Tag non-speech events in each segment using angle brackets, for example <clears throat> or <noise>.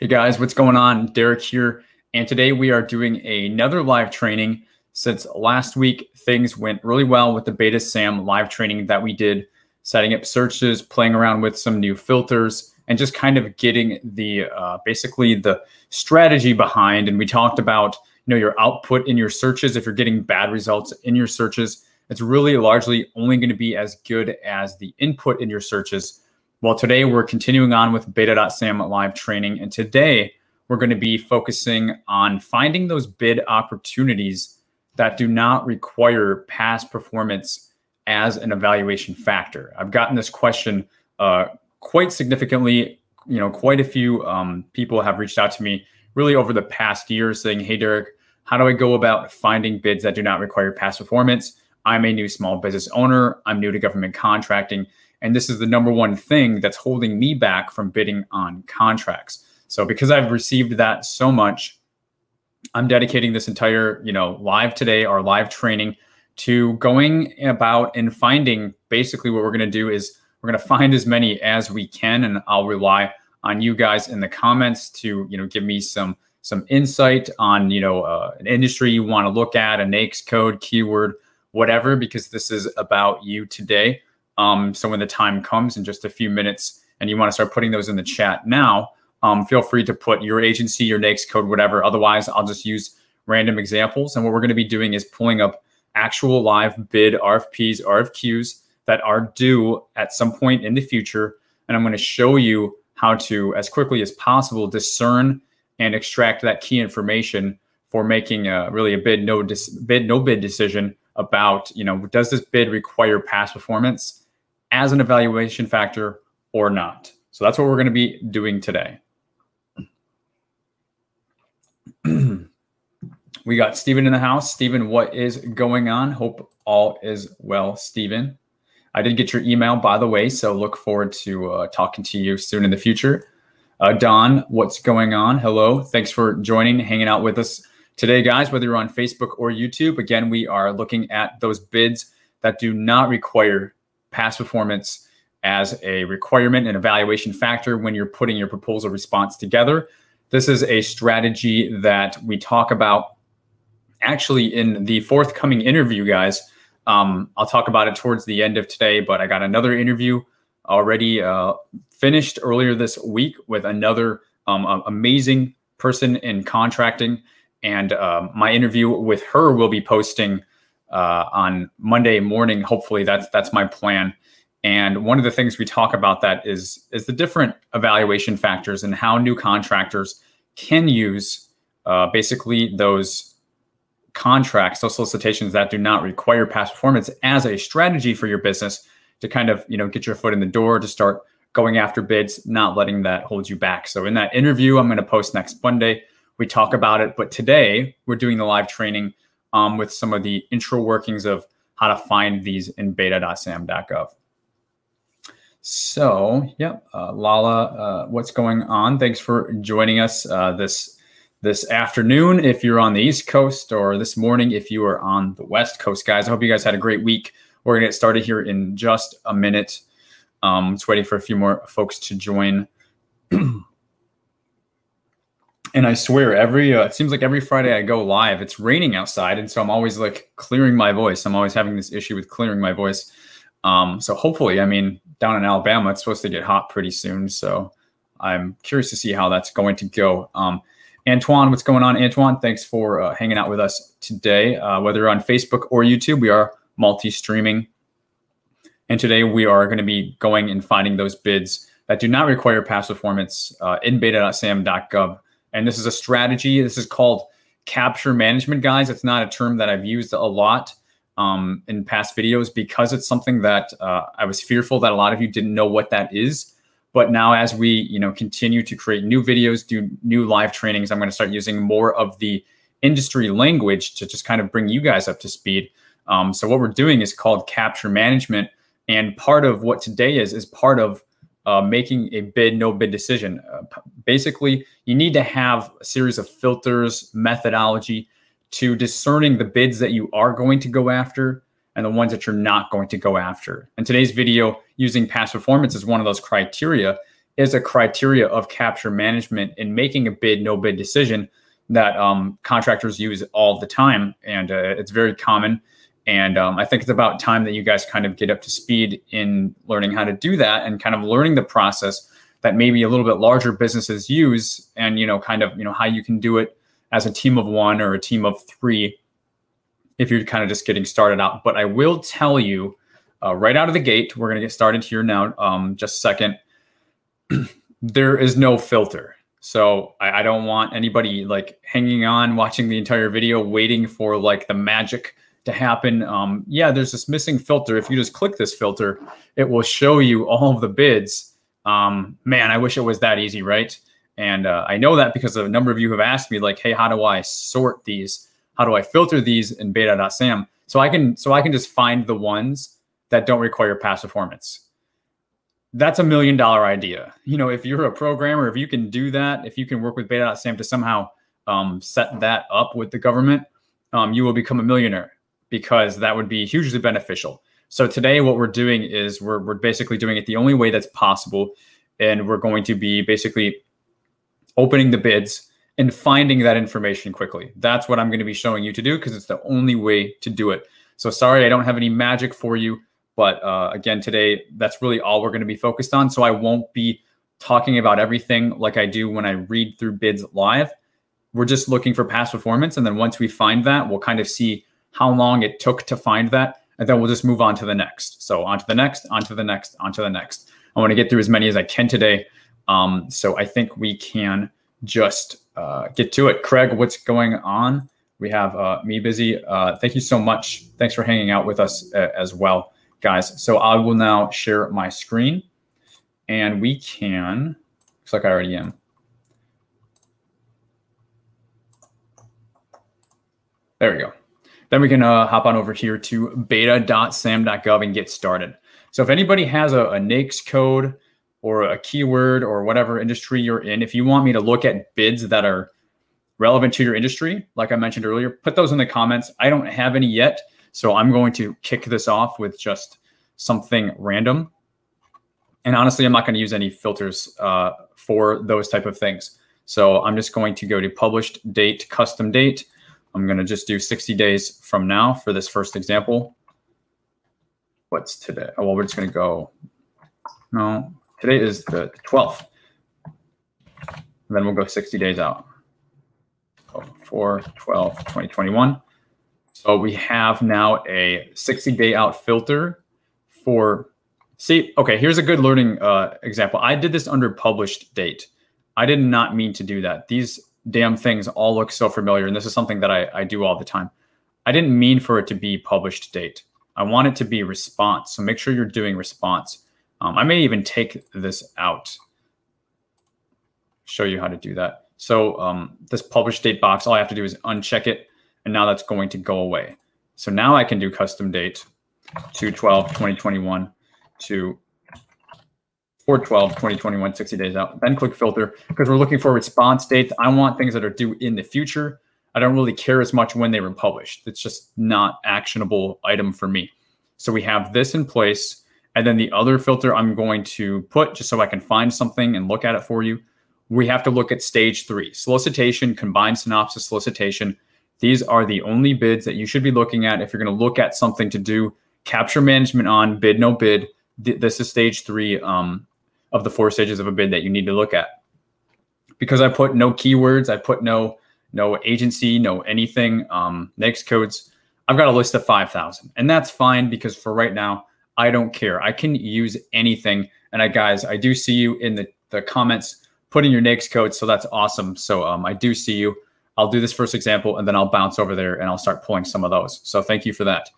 Hey guys, what's going on? Derek here. And today we are doing another live training. Since last week, things went really well with the Beta SAM live training that we did, setting up searches, playing around with some new filters, and just kind of getting the uh, basically the strategy behind. And we talked about you know your output in your searches. If you're getting bad results in your searches, it's really largely only going to be as good as the input in your searches. Well, today we're continuing on with beta.sam live training. And today we're going to be focusing on finding those bid opportunities that do not require past performance as an evaluation factor. I've gotten this question uh, quite significantly. You know, quite a few um, people have reached out to me really over the past year saying, Hey, Derek, how do I go about finding bids that do not require past performance? I'm a new small business owner. I'm new to government contracting and this is the number one thing that's holding me back from bidding on contracts. So because I've received that so much, I'm dedicating this entire, you know, live today, our live training to going about and finding basically what we're going to do is we're going to find as many as we can and I'll rely on you guys in the comments to, you know, give me some some insight on, you know, uh, an industry you want to look at, a NAICS code, keyword, whatever because this is about you today. Um, so when the time comes in just a few minutes and you want to start putting those in the chat now, um, feel free to put your agency, your NAICS code, whatever. Otherwise, I'll just use random examples. And what we're going to be doing is pulling up actual live bid RFPs, RFQs that are due at some point in the future. And I'm going to show you how to, as quickly as possible, discern and extract that key information for making a, really a bid no bid no bid decision about you know does this bid require past performance as an evaluation factor or not. So that's what we're going to be doing today. <clears throat> we got Stephen in the house. Stephen, what is going on? Hope all is well, Stephen. I did get your email, by the way, so look forward to uh, talking to you soon in the future. Uh, Don, what's going on? Hello. Thanks for joining, hanging out with us today, guys, whether you're on Facebook or YouTube. Again, we are looking at those bids that do not require past performance as a requirement and evaluation factor when you're putting your proposal response together. This is a strategy that we talk about actually in the forthcoming interview, guys. Um, I'll talk about it towards the end of today, but I got another interview already uh, finished earlier this week with another um, amazing person in contracting. And uh, my interview with her will be posting uh, on Monday morning. Hopefully, that's that's my plan. And one of the things we talk about that is is the different evaluation factors and how new contractors can use uh, basically those contracts, those solicitations that do not require past performance as a strategy for your business to kind of you know get your foot in the door to start going after bids, not letting that hold you back. So in that interview, I'm going to post next Monday. We talk about it, but today we're doing the live training um, with some of the intro workings of how to find these in beta.sam.gov. So, yep, uh, Lala, uh, what's going on? Thanks for joining us uh, this this afternoon if you're on the East Coast, or this morning if you are on the West Coast, guys. I hope you guys had a great week. We're gonna get started here in just a minute. Um, just waiting for a few more folks to join. <clears throat> and I swear every uh, it seems like every Friday I go live, it's raining outside, and so I'm always like clearing my voice. I'm always having this issue with clearing my voice. Um, so hopefully, I mean, down in Alabama, it's supposed to get hot pretty soon. So I'm curious to see how that's going to go. Um, Antoine, what's going on, Antoine? Thanks for uh, hanging out with us today. Uh, whether on Facebook or YouTube, we are multi-streaming, and today we are going to be going and finding those bids that do not require past performance uh, in beta.sam.gov and this is a strategy. This is called capture management, guys. It's not a term that I've used a lot um, in past videos because it's something that uh, I was fearful that a lot of you didn't know what that is. But now, as we you know continue to create new videos, do new live trainings, I'm going to start using more of the industry language to just kind of bring you guys up to speed. Um, so what we're doing is called capture management, and part of what today is is part of uh, making a bid no bid decision. Uh, basically, you need to have a series of filters, methodology to discerning the bids that you are going to go after and the ones that you're not going to go after. And today's video using past performance is one of those criteria is a criteria of capture management in making a bid no bid decision that um, contractors use all the time, and uh, it's very common. And um, I think it's about time that you guys kind of get up to speed in learning how to do that and kind of learning the process that maybe a little bit larger businesses use, and you know, kind of you know how you can do it as a team of one or a team of three if you're kind of just getting started out. But I will tell you uh, right out of the gate, we're going to get started here now. Um, just a second. <clears throat> there is no filter. So I, I, don't want anybody like hanging on, watching the entire video, waiting for like the magic to happen. Um, yeah, there's this missing filter. If you just click this filter, it will show you all of the bids. Um, man, I wish it was that easy, right? And uh, I know that because a number of you have asked me, like, hey, how do I sort these? How do I filter these in beta.sam? So I can so I can just find the ones that don't require past performance. That's a million dollar idea. You know, if you're a programmer, if you can do that, if you can work with beta.sam to somehow um, set that up with the government, um, you will become a millionaire because that would be hugely beneficial. So today, what we're doing is we're, we're basically doing it the only way that's possible. And we're going to be basically opening the bids and finding that information quickly. That's what I'm going to be showing you to do because it's the only way to do it. So sorry, I don't have any magic for you. But uh, again, today, that's really all we're going to be focused on. So I won't be talking about everything like I do when I read through bids live. We're just looking for past performance. And then once we find that, we'll kind of see how long it took to find that. And then we'll just move on to the next. So on to the next, on to the next, on to the next. I want to get through as many as I can today. Um, so I think we can just uh, get to it. Craig, what's going on? We have uh, me busy. Uh, thank you so much. Thanks for hanging out with us uh, as well guys. So I will now share my screen and we can, looks like I already am. There we go. Then we can uh, hop on over here to beta.sam.gov and get started. So if anybody has a, a NAICS code or a keyword or whatever industry you're in, if you want me to look at bids that are relevant to your industry, like I mentioned earlier, put those in the comments. I don't have any yet. So I'm going to kick this off with just something random. And honestly, I'm not going to use any filters uh, for those type of things. So I'm just going to go to published date, custom date. I'm going to just do 60 days from now for this first example. What's today? Oh, well, we're just going to go. No, today is the 12th. And then we'll go 60 days out. So 4, 12, 2021. So we have now a 60 day out filter for, see, okay, here's a good learning uh, example. I did this under published date. I did not mean to do that. These damn things all look so familiar. And this is something that I, I do all the time. I didn't mean for it to be published date. I want it to be response. So make sure you're doing response. Um, I may even take this out, show you how to do that. So um, this published date box, all I have to do is uncheck it and now that's going to go away. So now I can do custom date to 12, 2021 to 412, 2021, 60 days out. Then click filter because we're looking for response dates. I want things that are due in the future. I don't really care as much when they were published. It's just not actionable item for me. So we have this in place. And then the other filter I'm going to put just so I can find something and look at it for you. We have to look at stage three, solicitation, combined synopsis solicitation. These are the only bids that you should be looking at if you're going to look at something to do capture management on bid no bid. This is stage three um, of the four stages of a bid that you need to look at. Because I put no keywords, I put no no agency, no anything, um, NAICS codes. I've got a list of 5,000 and that's fine because for right now, I don't care. I can use anything. And I guys, I do see you in the, the comments putting your NAICS code. So that's awesome. So um, I do see you. I'll do this first example and then I'll bounce over there and I'll start pulling some of those. So thank you for that.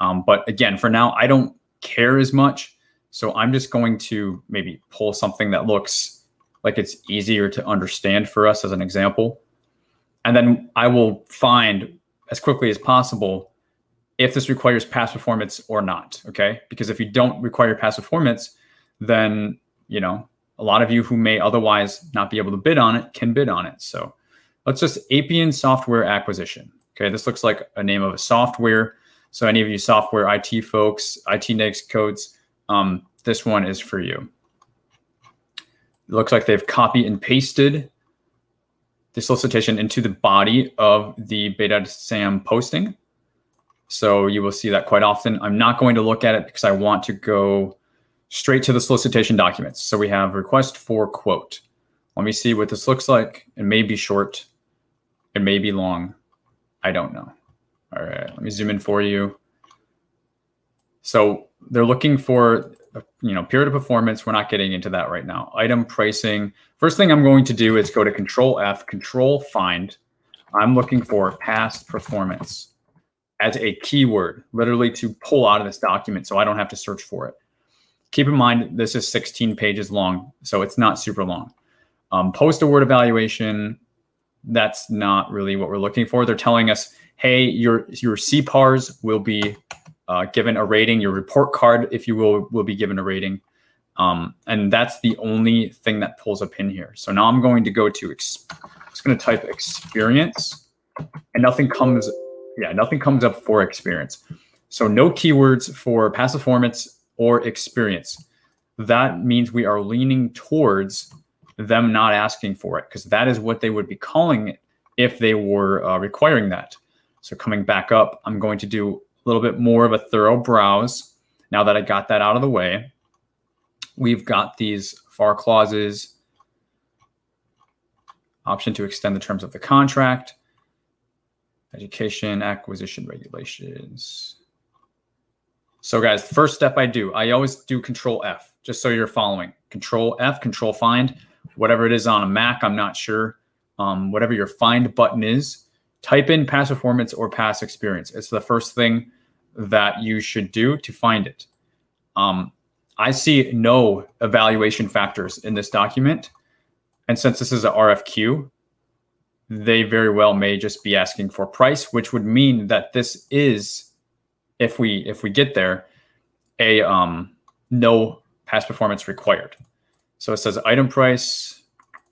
Um, but again, for now, I don't care as much. So I'm just going to maybe pull something that looks like it's easier to understand for us as an example. And then I will find as quickly as possible if this requires past performance or not. Okay. Because if you don't require past performance, then, you know, a lot of you who may otherwise not be able to bid on it can bid on it. So Let's just Appian software acquisition. Okay, this looks like a name of a software. So any of you software IT folks, IT NAICS codes, um, this one is for you. It looks like they've copy and pasted the solicitation into the body of the beta SAM posting. So you will see that quite often. I'm not going to look at it because I want to go straight to the solicitation documents. So we have request for quote. Let me see what this looks like. It may be short. It may be long. I don't know. All right, let me zoom in for you. So they're looking for you know period of performance. We're not getting into that right now. Item pricing. First thing I'm going to do is go to Control F, Control Find. I'm looking for past performance as a keyword, literally to pull out of this document so I don't have to search for it. Keep in mind, this is 16 pages long, so it's not super long. Um, post award evaluation, that's not really what we're looking for. They're telling us, hey, your, your CPARs will be uh, given a rating. Your report card, if you will, will be given a rating. Um, and that's the only thing that pulls up in here. So now I'm going to go to, ex- I'm just going to type experience and nothing comes yeah, nothing comes up for experience. So no keywords for past performance or experience. That means we are leaning towards them not asking for it because that is what they would be calling it if they were uh, requiring that. So coming back up, I'm going to do a little bit more of a thorough browse. Now that I got that out of the way, we've got these FAR clauses, option to extend the terms of the contract, education acquisition regulations. So guys, the first step I do, I always do control F, just so you're following. Control F, control find, whatever it is on a Mac, I'm not sure. Um, whatever your find button is, type in past performance or past experience. It's the first thing that you should do to find it. Um, I see no evaluation factors in this document. And since this is a RFQ, they very well may just be asking for price, which would mean that this is, if we if we get there, a um, no past performance required. So it says item price,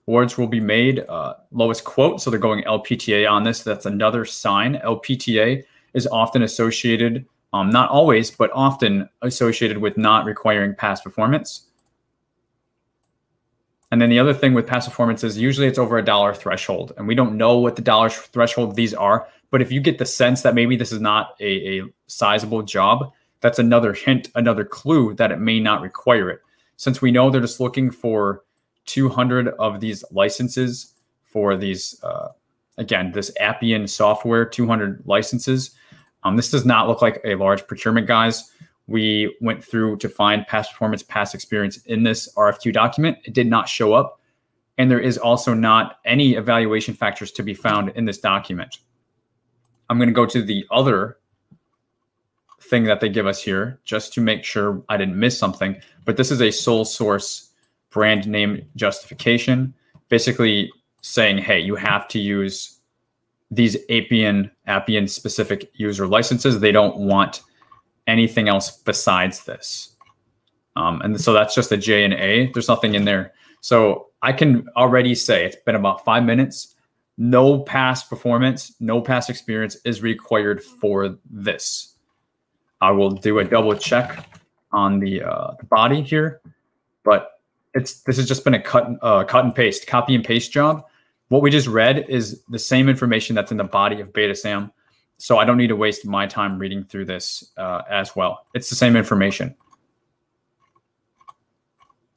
awards will be made, uh, lowest quote. So they're going LPTA on this. That's another sign. LPTA is often associated, um, not always, but often associated with not requiring past performance. And then the other thing with past performance is usually it's over a dollar threshold, and we don't know what the dollar threshold these are. But if you get the sense that maybe this is not a, a sizable job, that's another hint, another clue that it may not require it. Since we know they're just looking for 200 of these licenses for these, uh, again, this Appian software, 200 licenses. Um, this does not look like a large procurement, guys we went through to find past performance, past experience in this RFQ document. It did not show up. And there is also not any evaluation factors to be found in this document. I'm going to go to the other thing that they give us here just to make sure I didn't miss something. But this is a sole source brand name justification, basically saying, hey, you have to use these Appian, Appian specific user licenses. They don't want anything else besides this. Um, and so that's just a J and A. There's nothing in there. So I can already say it's been about five minutes. No past performance, no past experience is required for this. I will do a double check on the, uh, the body here, but it's this has just been a cut uh, cut and paste, copy and paste job. What we just read is the same information that's in the body of Beta Sam so I don't need to waste my time reading through this uh, as well. It's the same information.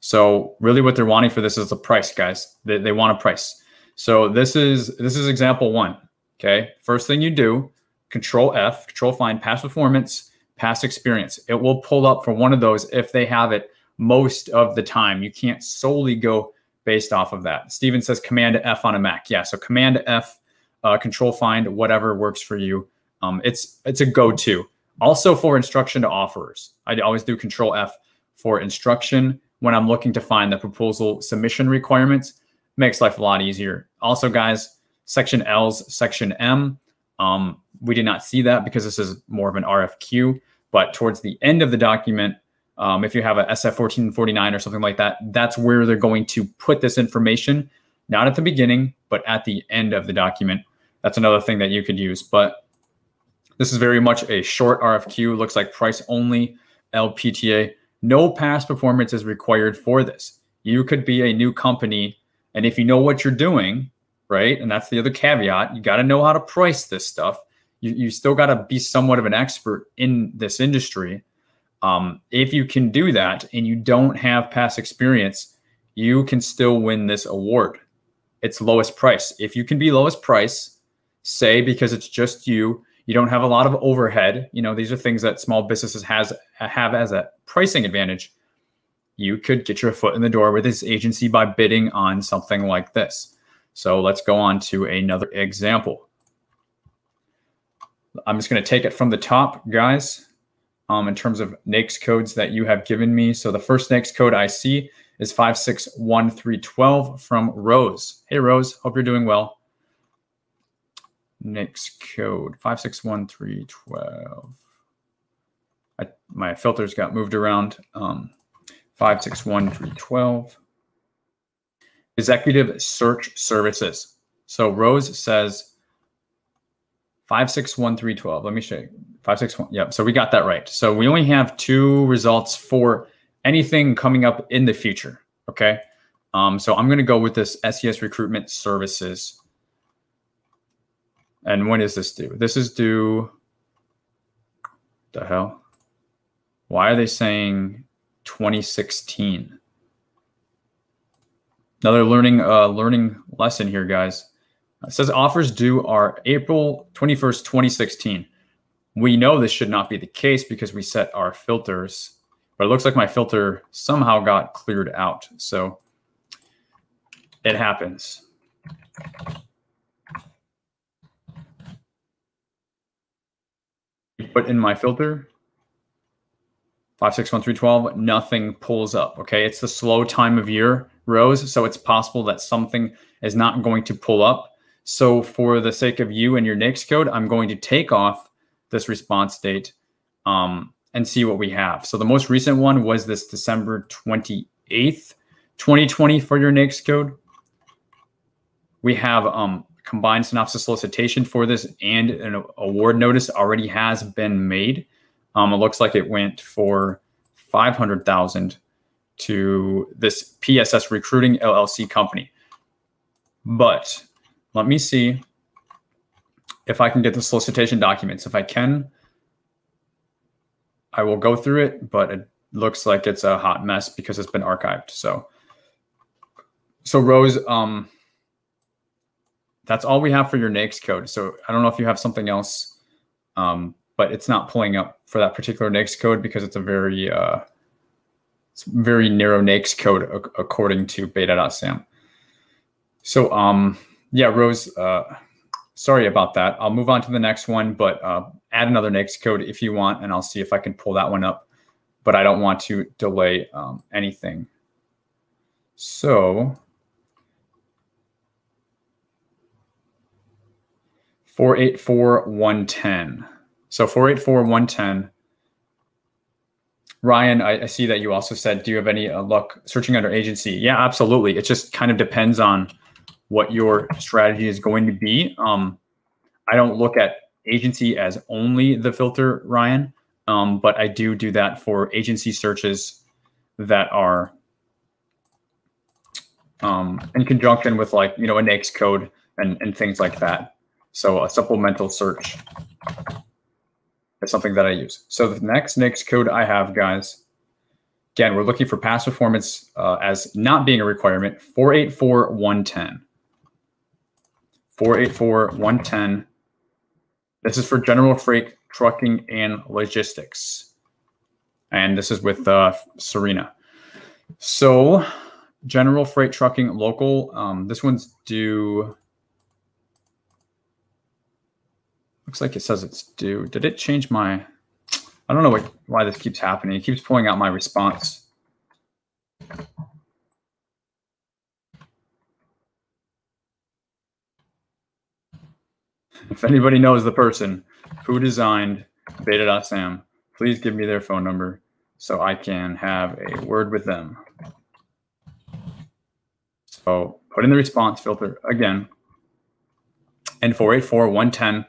So really what they're wanting for this is the price, guys. They, they want a price. So this is this is example one. Okay. First thing you do, control F, control find past performance, past experience. It will pull up for one of those if they have it most of the time. You can't solely go based off of that. Steven says command F on a Mac. Yeah. So command F uh, control find, whatever works for you. Um, it's it's a go-to. Also for instruction to offers, I always do control F for instruction when I'm looking to find the proposal submission requirements. Makes life a lot easier. Also, guys, section L's, section M. Um, we did not see that because this is more of an RFQ. But towards the end of the document, um, if you have a SF 1449 or something like that, that's where they're going to put this information, not at the beginning, but at the end of the document that's another thing that you could use. But this is very much a short RFQ. Looks like price only LPTA. No past performance is required for this. You could be a new company. And if you know what you're doing, right? And that's the other caveat, you got to know how to price this stuff. You, you still got to be somewhat of an expert in this industry. Um, if you can do that and you don't have past experience, you can still win this award. It's lowest price. If you can be lowest price, say because it's just you, you don't have a lot of overhead. You know, these are things that small businesses has have as a pricing advantage. You could get your foot in the door with this agency by bidding on something like this. So let's go on to another example. I'm just going to take it from the top, guys, um, in terms of NAICS codes that you have given me. So the first NAICS code I see is 561312 from Rose. Hey, Rose, hope you're doing well. NAICS code 561312. I, my filters got moved around. Um, 561312. Executive search services. So Rose says 561312. Let me show you. 561. Yep. So we got that right. So we only have two results for anything coming up in the future. Okay. Um, so I'm going to go with this SES recruitment services. And when is this due? This is due. The hell? Why are they saying 2016? Another learning uh, learning lesson here, guys. It says offers due are April 21st, 2016. We know this should not be the case because we set our filters, but it looks like my filter somehow got cleared out. So it happens. put in my filter, 561312, nothing pulls up. Okay. It's the slow time of year, Rose. So it's possible that something is not going to pull up. So for the sake of you and your NAICS code, I'm going to take off this response date um, and see what we have. So the most recent one was this December 28th, 2020 for your NAICS code. We have um, combined synopsis solicitation for this and an award notice already has been made. Um, it looks like it went for 500,000 to this PSS Recruiting LLC company. But let me see if I can get the solicitation documents. If I can, I will go through it, but it looks like it's a hot mess because it's been archived. So, so Rose, um, that's all we have for your NAICS code. So I don't know if you have something else, um, but it's not pulling up for that particular NAICS code because it's a very, uh, it's very narrow NAICS code according to beta.sam. So um, yeah, Rose, uh, sorry about that. I'll move on to the next one, but uh, add another NAICS code if you want, and I'll see if I can pull that one up. But I don't want to delay um, anything. So 484110. So 484110. Ryan, I, I, see that you also said, do you have any uh, luck searching under agency? Yeah, absolutely. It just kind of depends on what your strategy is going to be. Um, I don't look at agency as only the filter, Ryan, um, but I do do that for agency searches that are um, in conjunction with like, you know, a NAICS code and, and things like that. So a supplemental search is something that I use. So the next NAICS code I have, guys, again, we're looking for past performance uh, as not being a requirement, 484110. 484110. This is for general freight, trucking, and logistics. And this is with uh, Serena. So general freight, trucking, local. Um, this one's due Looks like it says it's due. Did it change my, I don't know what, why this keeps happening. It keeps pulling out my response. If anybody knows the person who designed beta.sam, please give me their phone number so I can have a word with them. So put in the response filter again, and 484 110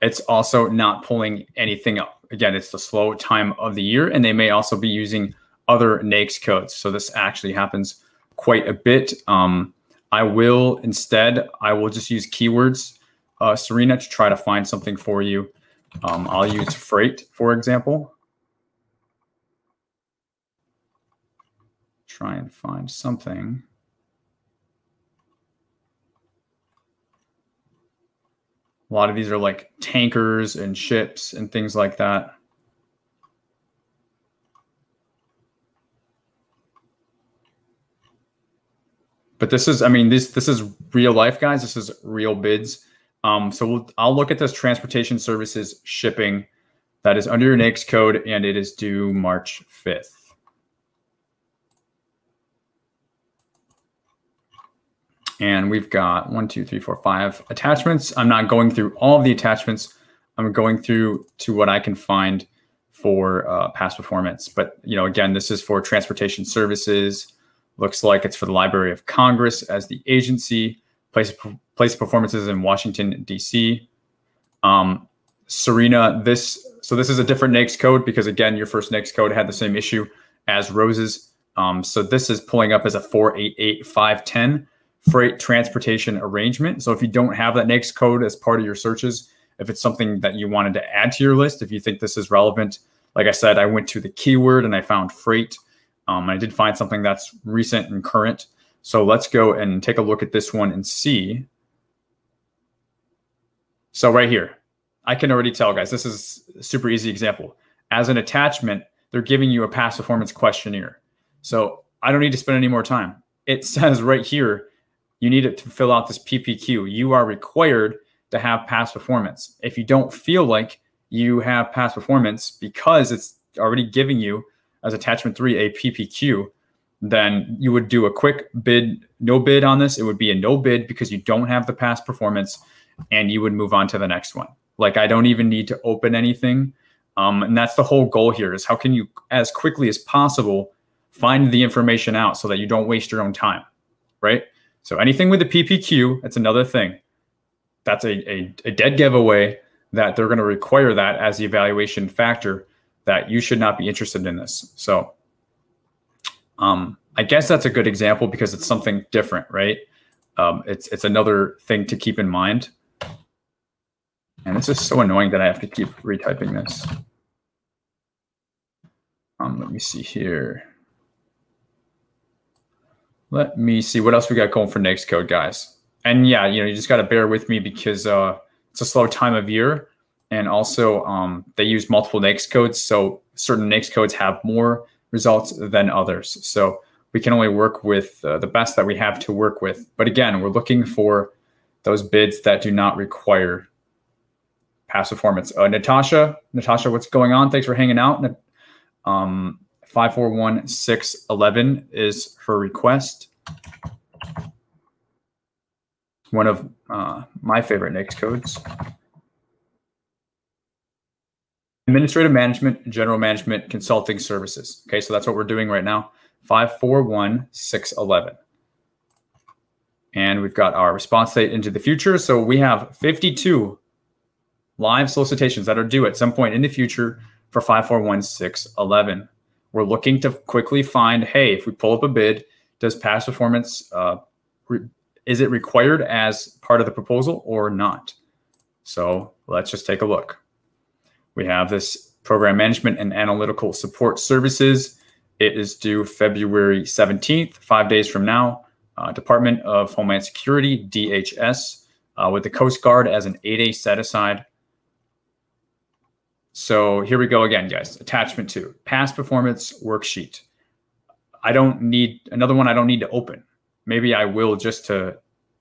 it's also not pulling anything up. Again, it's the slow time of the year, and they may also be using other NAICS codes. So this actually happens quite a bit. Um, I will instead, I will just use keywords, uh, Serena, to try to find something for you. Um, I'll use freight, for example. Try and find something. A lot of these are like tankers and ships and things like that. But this is, I mean, this this is real life, guys. This is real bids. Um, so we'll, I'll look at this transportation services shipping that is under your NAICS code and it is due March 5th. And we've got one, two, three, four, five attachments. I'm not going through all of the attachments. I'm going through to what I can find for uh, past performance. But you know, again, this is for transportation services. Looks like it's for the Library of Congress as the agency. Place place performances in Washington D.C. Um, Serena, this so this is a different NAICS code because again, your first NAICS code had the same issue as Rose's. Um, so this is pulling up as a 488510 freight transportation arrangement. So if you don't have that NAICS code as part of your searches, if it's something that you wanted to add to your list, if you think this is relevant, like I said, I went to the keyword and I found freight. Um, I did find something that's recent and current. So let's go and take a look at this one and see. So right here, I can already tell guys, this is a super easy example. As an attachment, they're giving you a past performance questionnaire. So I don't need to spend any more time. It <laughs> says right here, you need it to fill out this PPQ. You are required to have past performance. If you don't feel like you have past performance because it's already giving you as attachment three a PPQ, then you would do a quick bid, no bid on this. It would be a no bid because you don't have the past performance and you would move on to the next one. Like I don't even need to open anything. Um, and that's the whole goal here is how can you as quickly as possible find the information out so that you don't waste your own time, right? So anything with the PPQ, that's another thing. That's a, a, a dead giveaway that they're going to require that as the evaluation factor that you should not be interested in this. So um, I guess that's a good example because it's something different, right? Um, it's it's another thing to keep in mind. And it's just so annoying that I have to keep retyping this. Um, let me see here. Let me see what else we got going for NAICS code, guys. And yeah, you know, you just got to bear with me because uh, it's a slow time of year. And also, um, they use multiple NAICS codes. So certain NAICS codes have more results than others. So we can only work with uh, the best that we have to work with. But again, we're looking for those bids that do not require past performance. Uh, Natasha, Natasha, what's going on? Thanks for hanging out. Um, 541611 is her request. One of uh, my favorite NAICS codes. Administrative Management, General Management Consulting Services. Okay, so that's what we're doing right now. 541611. And we've got our response date into the future. So we have 52 live solicitations that are due at some point in the future for 541611. We're looking to quickly find, hey, if we pull up a bid, does past performance, uh, is it required as part of the proposal or not? So let's just take a look. We have this program management and analytical support services. It is due February 17th, five days from now. Uh, Department of Homeland Security, DHS, uh, with the Coast Guard as an 8A set aside. So here we go again, guys. Attachment two, past performance worksheet. I don't need another one. I don't need to open. Maybe I will just to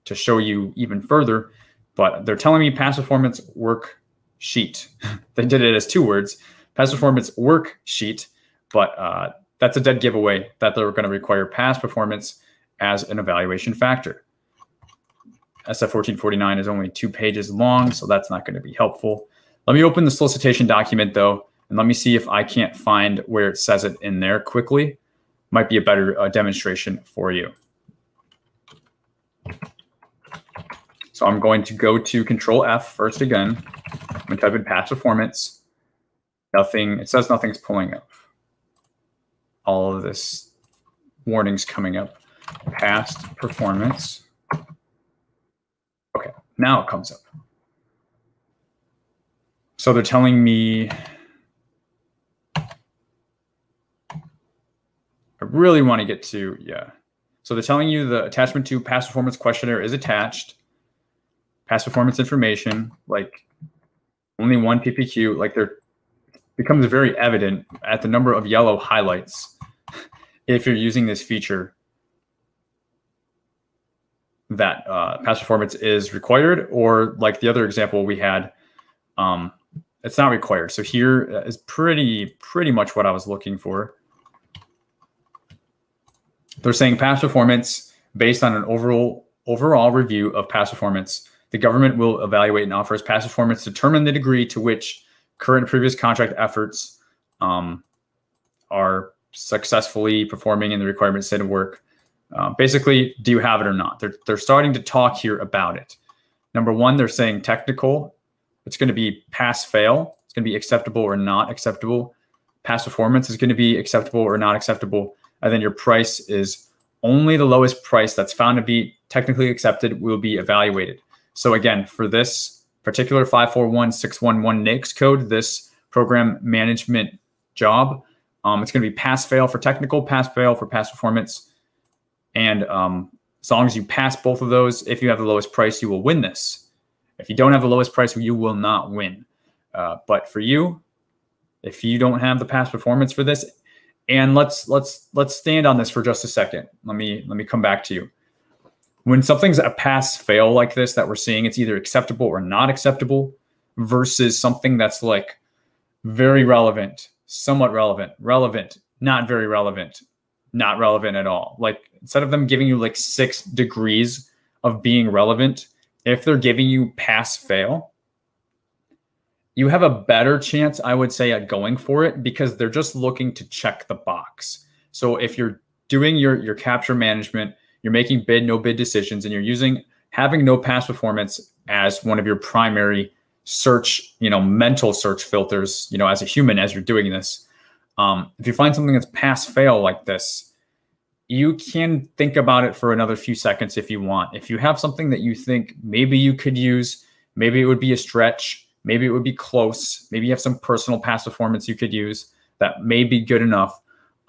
to show you even further. But they're telling me past performance worksheet. <laughs> they did it as two words, past performance worksheet. But uh, that's a dead giveaway that they're going to require past performance as an evaluation factor. SF 1449 is only two pages long, so that's not going to be helpful. Let me open the solicitation document though, and let me see if I can't find where it says it in there quickly. Might be a better uh, demonstration for you. So I'm going two go to Control F first again. I'm going to type in past performance. Nothing, it says nothing's pulling up. All of this warnings coming up. past performance. Okay, now it comes up. So they're telling me I really want to get to, yeah. So they're telling you the attachment to past performance questionnaire is attached. Past performance information, like only one PPQ, like there becomes very evident at the number of yellow highlights <laughs> if you're using this feature that uh, past performance is required, or like the other example we had, um, it's not required. So here is pretty pretty much what I was looking for. They're saying past performance based on an overall overall review of past performance. The government will evaluate and offers past performance, determine the degree to which current and previous contract efforts um, are successfully performing in the requirement state of work. Uh, basically, do you have it or not? They're, they're starting to talk here about it. Number one, they're saying technical. It's going to be pass fail. It's going to be acceptable or not acceptable. Past performance is going to be acceptable or not acceptable and then your price is only the lowest price that's found to be technically accepted will be evaluated. So again, for this particular 541611 NAICS code, this program management job, um, it's going to be pass fail for technical, pass fail for past performance. And um, as long as you pass both of those, if you have the lowest price, you will win this. If you don't have the lowest price, you will not win. Uh, but for you, if you don't have the past performance for this, and let's let's let's stand on this for just a second. Let me let me come back to you. When something's a pass fail like this that we're seeing, it's either acceptable or not acceptable versus something that's like very relevant, somewhat relevant, relevant, not very relevant, not relevant at all. Like instead of them giving you like six degrees of being relevant, if they're giving you pass fail, you have a better chance, I would say, at going for it because they're just looking to check the box. So if you're doing your your capture management, you're making bid no bid decisions, and you're using having no past performance as one of your primary search, you know, mental search filters, you know, as a human as you're doing this. Um, if you find something that's pass fail like this, you can think about it for another few seconds if you want. If you have something that you think maybe you could use, maybe it would be a stretch, Maybe it would be close. Maybe you have some personal past performance you could use that may be good enough.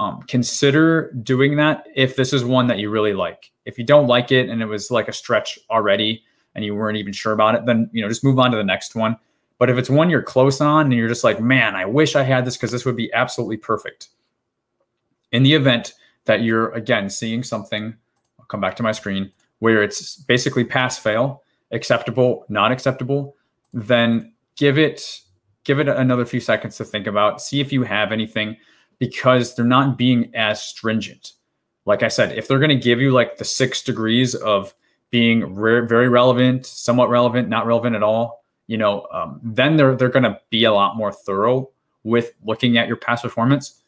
Um, consider doing that if this is one that you really like. If you don't like it and it was like a stretch already and you weren't even sure about it, then you know just move on to the next one. But if it's one you're close on and you're just like, man, I wish I had this because this would be absolutely perfect. In the event that you're again seeing something, I'll come back to my screen where it's basically pass fail, acceptable, not acceptable, then give it give it another few seconds to think about. See if you have anything because they're not being as stringent. Like I said, if they're going to give you like the six degrees of being re- very relevant, somewhat relevant, not relevant at all, you know, um, then they're they're going to be a lot more thorough with looking at your past performance.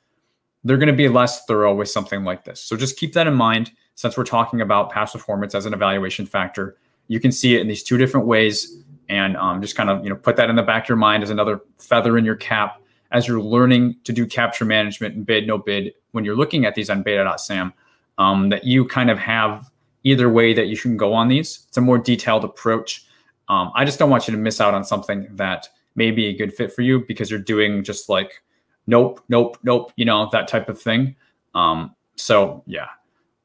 They're going to be less thorough with something like this. So just keep that in mind since we're talking about past performance as an evaluation factor. You can see it in these two different ways and um, just kind of you know put that in the back of your mind as another feather in your cap as you're learning to do capture management and bid no bid when you're looking at these on beta.sam um, that you kind of have either way that you can go on these. It's a more detailed approach. Um, i just don't want you to miss out on something that may be a good fit for you because you're doing just like nope nope nope you know that type of thing. Um, so yeah.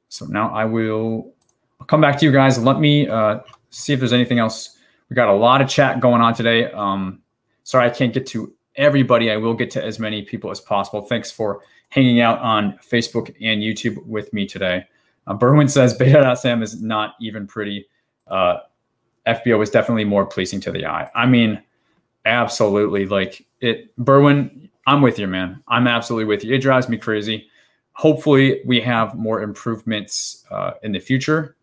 So now i will I'll come back to you guys. Let me uh, see if there's anything else. We got a lot of chat going on today. Um, sorry, I can't get to everybody. I will get to as many people as possible. Thanks for hanging out on Facebook and YouTube with me today. Uh, Berwin says <laughs> beta.sam is not even pretty. Uh, FBO is definitely more pleasing to the eye. I mean, absolutely. Like it, Berwin, I'm with you, man. I'm absolutely with you. It drives me crazy. Hopefully, we have more improvements uh, in the future.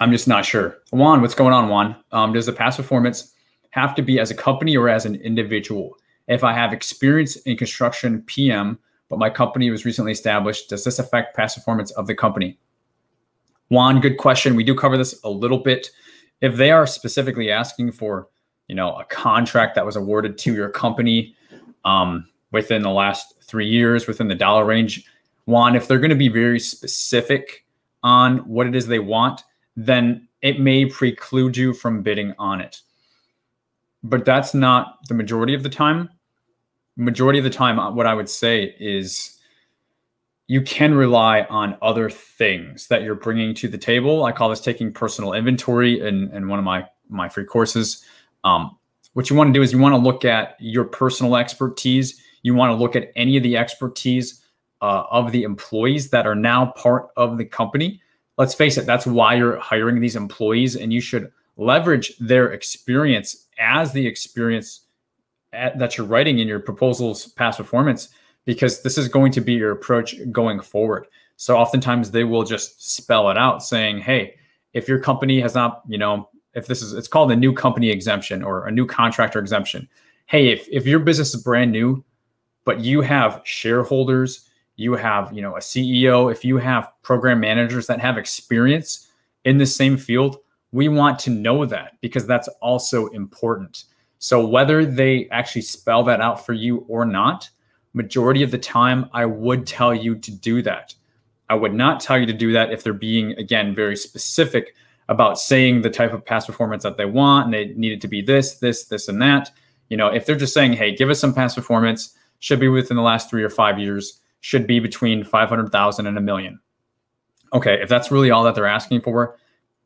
I'm just not sure. Juan, what's going on, Juan? Um, does the past performance have to be as a company or as an individual? If I have experience in construction PM, but my company was recently established, does this affect past performance of the company? Juan, good question. We do cover this a little bit. If they are specifically asking for, you know, a contract that was awarded to your company um, within the last three years, within the dollar range, Juan, if they're going to be very specific on what it is they want, then it may preclude you from bidding on it. But that's not the majority of the time. Majority of the time, uh, what I would say is you can rely on other things that you're bringing to the table. I call this taking personal inventory in, in one of my, my free courses. Um, what you want to do is you want to look at your personal expertise. You want to look at any of the expertise uh, of the employees that are now part of the company. Let's face it, that's why you're hiring these employees, and you should leverage their experience as the experience at, that you're writing in your proposal's past performance, because this is going to be your approach going forward. So oftentimes they will just spell it out saying, hey, if your company has not, you know, if this is, it's called a new company exemption or a new contractor exemption. Hey, if, if your business is brand new, but you have shareholders, you have, you know, a CEO, if you have program managers that have experience in the same field, we want to know that because that's also important. So whether they actually spell that out for you or not, majority of the time, I would tell you to do that. I would not tell you to do that if they're being, again, very specific about saying the type of past performance that they want and they need it to be this, this, this, and that. You know, if they're just saying, hey, give us some past performance, should be within the last three or five years, should be between 500,000 and a million. Okay, if that's really all that they're asking for,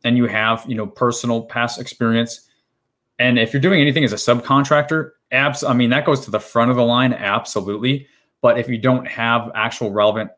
and you have, you know, personal past experience, and if you're doing anything as a subcontractor, abs, I mean, that goes to the front of the line, absolutely. But if you don't have actual relevant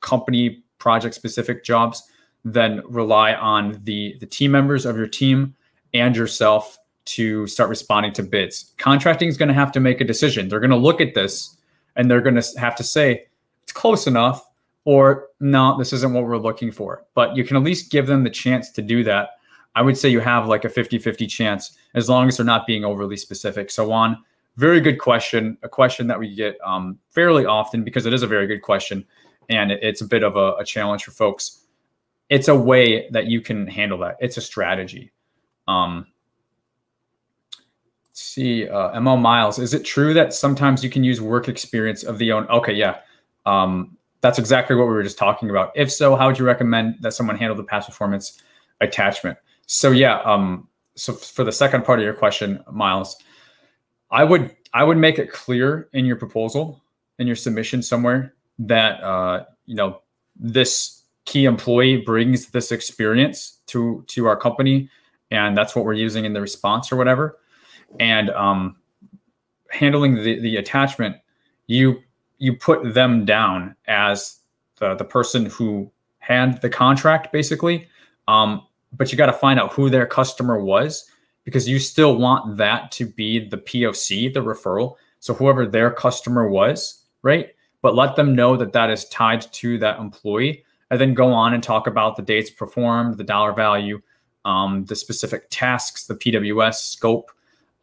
company project specific jobs, then rely on the the team members of your team and yourself to start responding to bids. Contracting is going to have to make a decision. They're going to look at this and they're going to have to say it's close enough or no, this isn't what we're looking for. But you can at least give them the chance to do that. I would say you have like a 50-50 chance as long as they're not being overly specific. So on, very good question, a question that we get um, fairly often because it is a very good question and it's a bit of a, a challenge for folks it's a way that you can handle that. It's a strategy. Um, see, uh, ML Miles, is it true that sometimes you can use work experience of the own? Okay, yeah. Um, that's exactly what we were just talking about. If so, how would you recommend that someone handle the past performance attachment? So yeah, um, so for the second part of your question, Miles, I would I would make it clear in your proposal, in your submission somewhere that uh, you know this key employee brings this experience to to our company and that's what we're using in the response or whatever and um, handling the, the attachment you you put them down as the, the person who had the contract basically. Um, but you got to find out who their customer was because you still want that to be the poc the referral. So whoever their customer was right? But let them know that that is tied to that employee and then go on and talk about the dates performed, the dollar value, um, the specific tasks, the PWS scope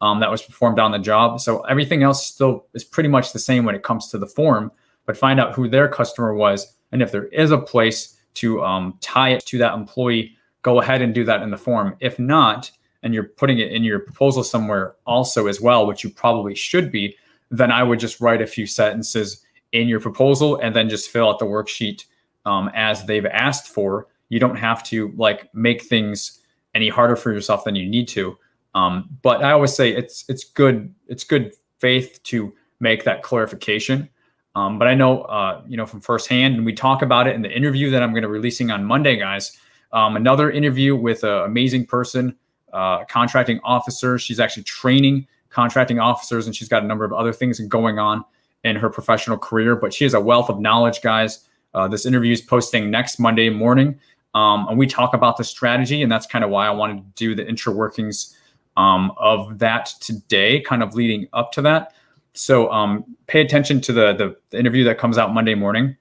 um, that was performed on the job. So everything else still is pretty much the same when it comes to the form, but find out who their customer was. And if there is a place to um, tie it to that employee, go ahead and do that in the form. If not, and you're putting it in your proposal somewhere also as well, which you probably should be, then I would just write a few sentences in your proposal and then just fill out the worksheet um, as they've asked for. You don't have to like make things any harder for yourself than you need to. Um, but I always say it's it's good it's good faith to make that clarification. Um, but I know uh, you know from firsthand, and we talk about it in the interview that I'm going to be releasing on Monday, guys. Um, another interview with an amazing person, uh, contracting officer. She's actually training contracting officers, and she's got a number of other things going on in her professional career. But she has a wealth of knowledge, guys. Uh, this interview is posting next Monday morning. Um, and we talk about the strategy. And that's kind of why I wanted to do the intro workings um, of that today, kind of leading up to that. So um, pay attention to the, the, the, interview that comes out Monday morning.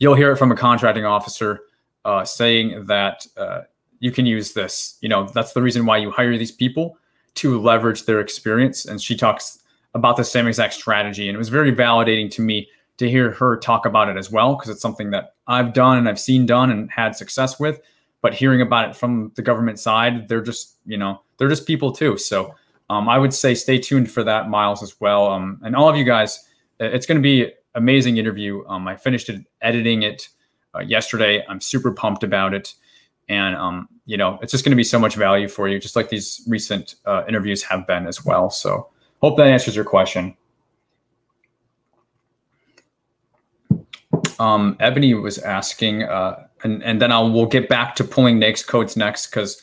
You'll hear it from a contracting officer uh, saying that uh, you can use this. You know, that's the reason why you hire these people to leverage their experience. And she talks about the same exact strategy. And it was very validating to me to hear her talk about it as well, because it's something that I've done and I've seen done and had success with. But hearing about it from the government side, they're just, you know, they're just people too. So um, I would say stay tuned for that, Miles, as well. Um, and all of you guys, it's going to be amazing interview. Um, I finished it, editing it uh, yesterday. I'm super pumped about it. And, um, you know, it's just going to be so much value for you, just like these recent uh, interviews have been as well. So hope that answers your question. Um, Ebony was asking, uh, and, and then I'll, we'll get back to pulling NAICS codes next because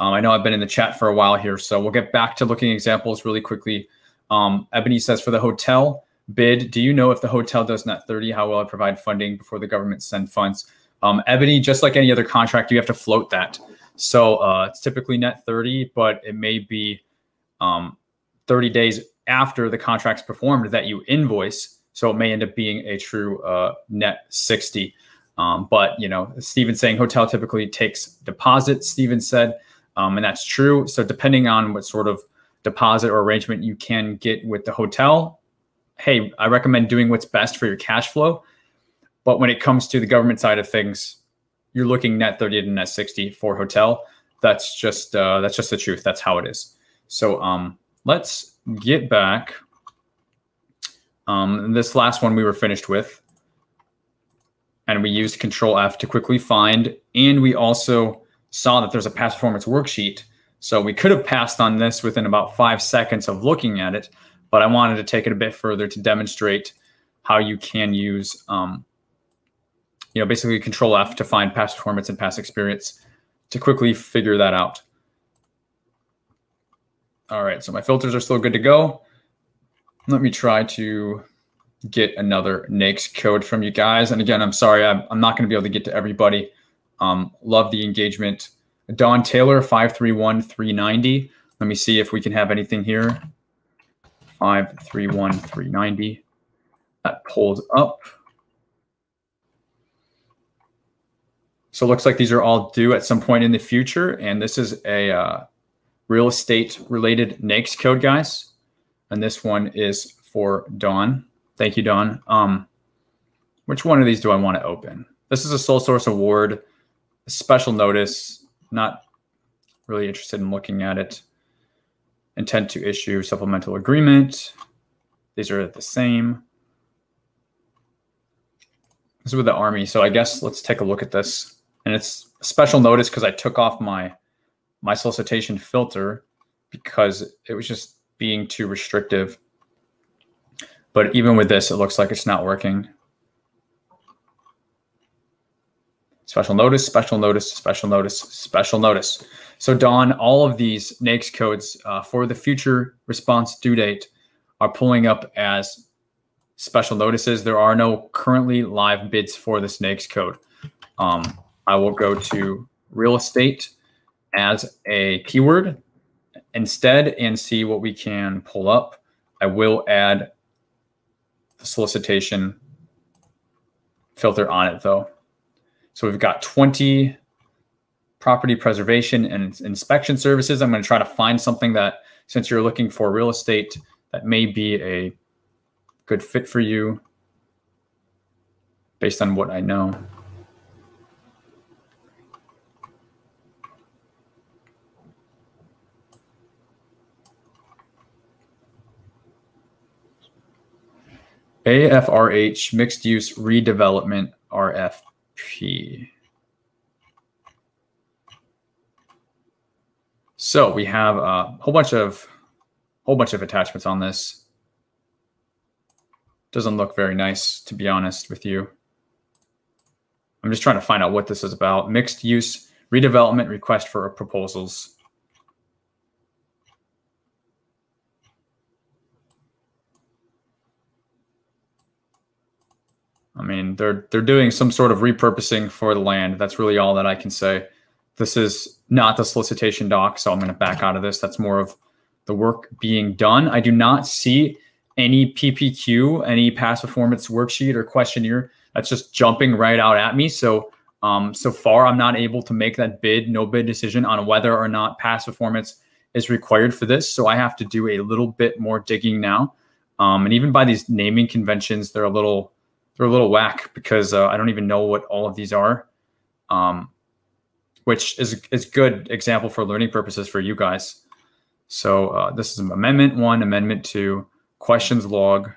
um, I know I've been in the chat for a while here. So we'll get back to looking examples really quickly. Um, Ebony says for the hotel bid, do you know if the hotel does net 30, how will it provide funding before the government send funds? Um, Ebony, just like any other contract, you have to float that. So uh, it's typically net 30, but it may be um, 30 days after the contract's performed that you invoice. So it may end up being a true uh, net 60. Um, but, you know, Steven saying hotel typically takes deposits, Steven said, um, and that's true. So depending on what sort of deposit or arrangement you can get with the hotel, hey, I recommend doing what's best for your cash flow. But when it comes to the government side of things, you're looking net 30 to net 60 for hotel. That's just uh, that's just the truth. That's how it is. So um, let's get back. Um, this last one we were finished with, and we used Control F to quickly find, and we also saw that there's a past performance worksheet. So we could have passed on this within about five seconds of looking at it, but I wanted to take it a bit further to demonstrate how you can use um, you know, basically control F to find past performance and past experience to quickly figure that out. All right, so my filters are still good to go. Let me try to get another NAICS code from you guys. And again, I'm sorry, I'm, I'm not going to be able to get to everybody. Um, love the engagement. Don Taylor, 531390. Let me see if we can have anything here. 531390. That pulls up. So it looks like these are all due at some point in the future. And this is a uh, real estate related NAICS code, guys. And this one is for Don. Thank you, Don. Um, which one of these do I want to open? This is a sole source award, special notice, not really interested in looking at it. Intent to issue supplemental agreement. These are the same. This is with the Army. So I guess let's take a look at this and it's special notice because I took off my my solicitation filter because it was just being too restrictive. But even with this, it looks like it's not working. Special notice, special notice, special notice, special notice. So Don, all of these NAICS codes uh, for the future response due date are pulling up as special notices. There are no currently live bids for this NAICS code. Um, I will go to real estate as a keyword instead and see what we can pull up. I will add the solicitation filter on it though. So we've got 20 property preservation and inspection services. I'm going to try to find something that, since you're looking for real estate, that may be a good fit for you based on what I know. AFRH mixed use redevelopment RFP. So we have a whole bunch of whole bunch of attachments on this. Doesn't look very nice, to be honest with you. I'm just trying to find out what this is about. Mixed use redevelopment request for proposals. I mean, they're they're doing some sort of repurposing for the land. That's really all that I can say. This is not the solicitation doc, so I'm going to back out of this. That's more of the work being done. I do not see any PPQ, any past performance worksheet or questionnaire that's just jumping right out at me. So um, so far, I'm not able to make that bid, no bid decision on whether or not past performance is required for this. So I have to do a little bit more digging now. Um, and even by these naming conventions, they're a little they're a little whack because uh, I don't even know what all of these are, um, which is is good example for learning purposes for you guys. So uh, this is amendment one, amendment two, questions log.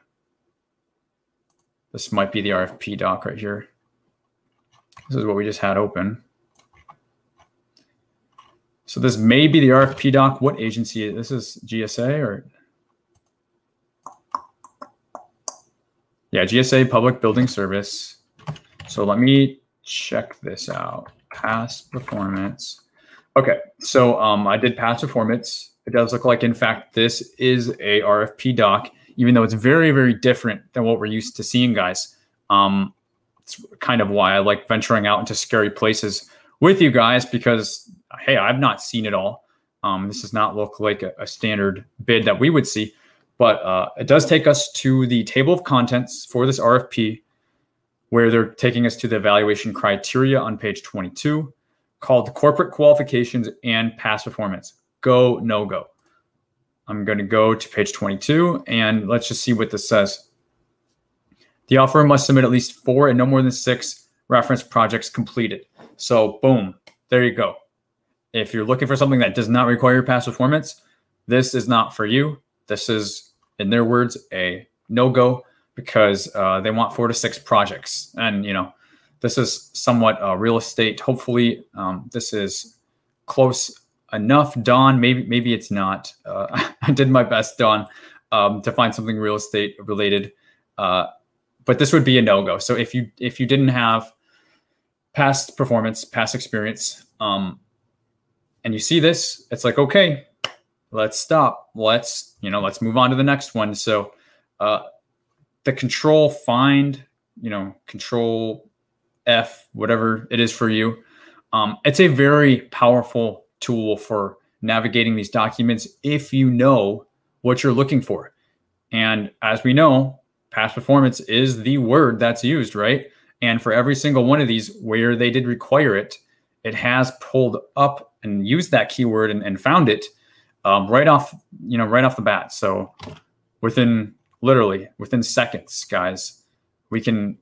This might be the RFP doc right here. This is what we just had open. So this may be the RFP doc. What agency? This is GSA or? Yeah, GSA Public Building Service. So let me check this out. Past performance. Okay, so um, I did past performance. It does look like, in fact, this is a RFP doc, even though it's very, very different than what we're used to seeing, guys. Um, it's kind of why I like venturing out into scary places with you guys because hey, I've not seen it all. Um, this does not look like a, a, standard bid that we would see, but uh, it does take us to the table of contents for this RFP, where they're taking us to the evaluation criteria on page 22, called corporate qualifications and past performance. Go, no go. I'm going to go to page 22 and let's just see what this says. The offer must submit at least four and no more than six reference projects completed. So, boom, there you go. If you're looking for something that does not require past performance, this is not for you. This is, in their words, a no go because uh, they want four to six projects. And, you know, this is somewhat uh, real estate. Hopefully, um, this is close enough. Don, maybe maybe it's not. Uh, <laughs> I did my best, Don, um, to find something real estate related. Uh, but this would be a no go. So if you if you didn't have past performance, past experience, um, and you see this, it's like, okay, let's stop. Let's, you know, let's move on to the next one. So uh, the control find, you know, control F, whatever it is for you. Um, it's a very powerful tool for navigating these documents if you know what you're looking for. And as we know, past performance is the word that's used, right? And for every single one of these where they did require it, it has pulled up and used that keyword and, and found it um, right off, you know, right off the bat. So within literally within seconds, guys, we can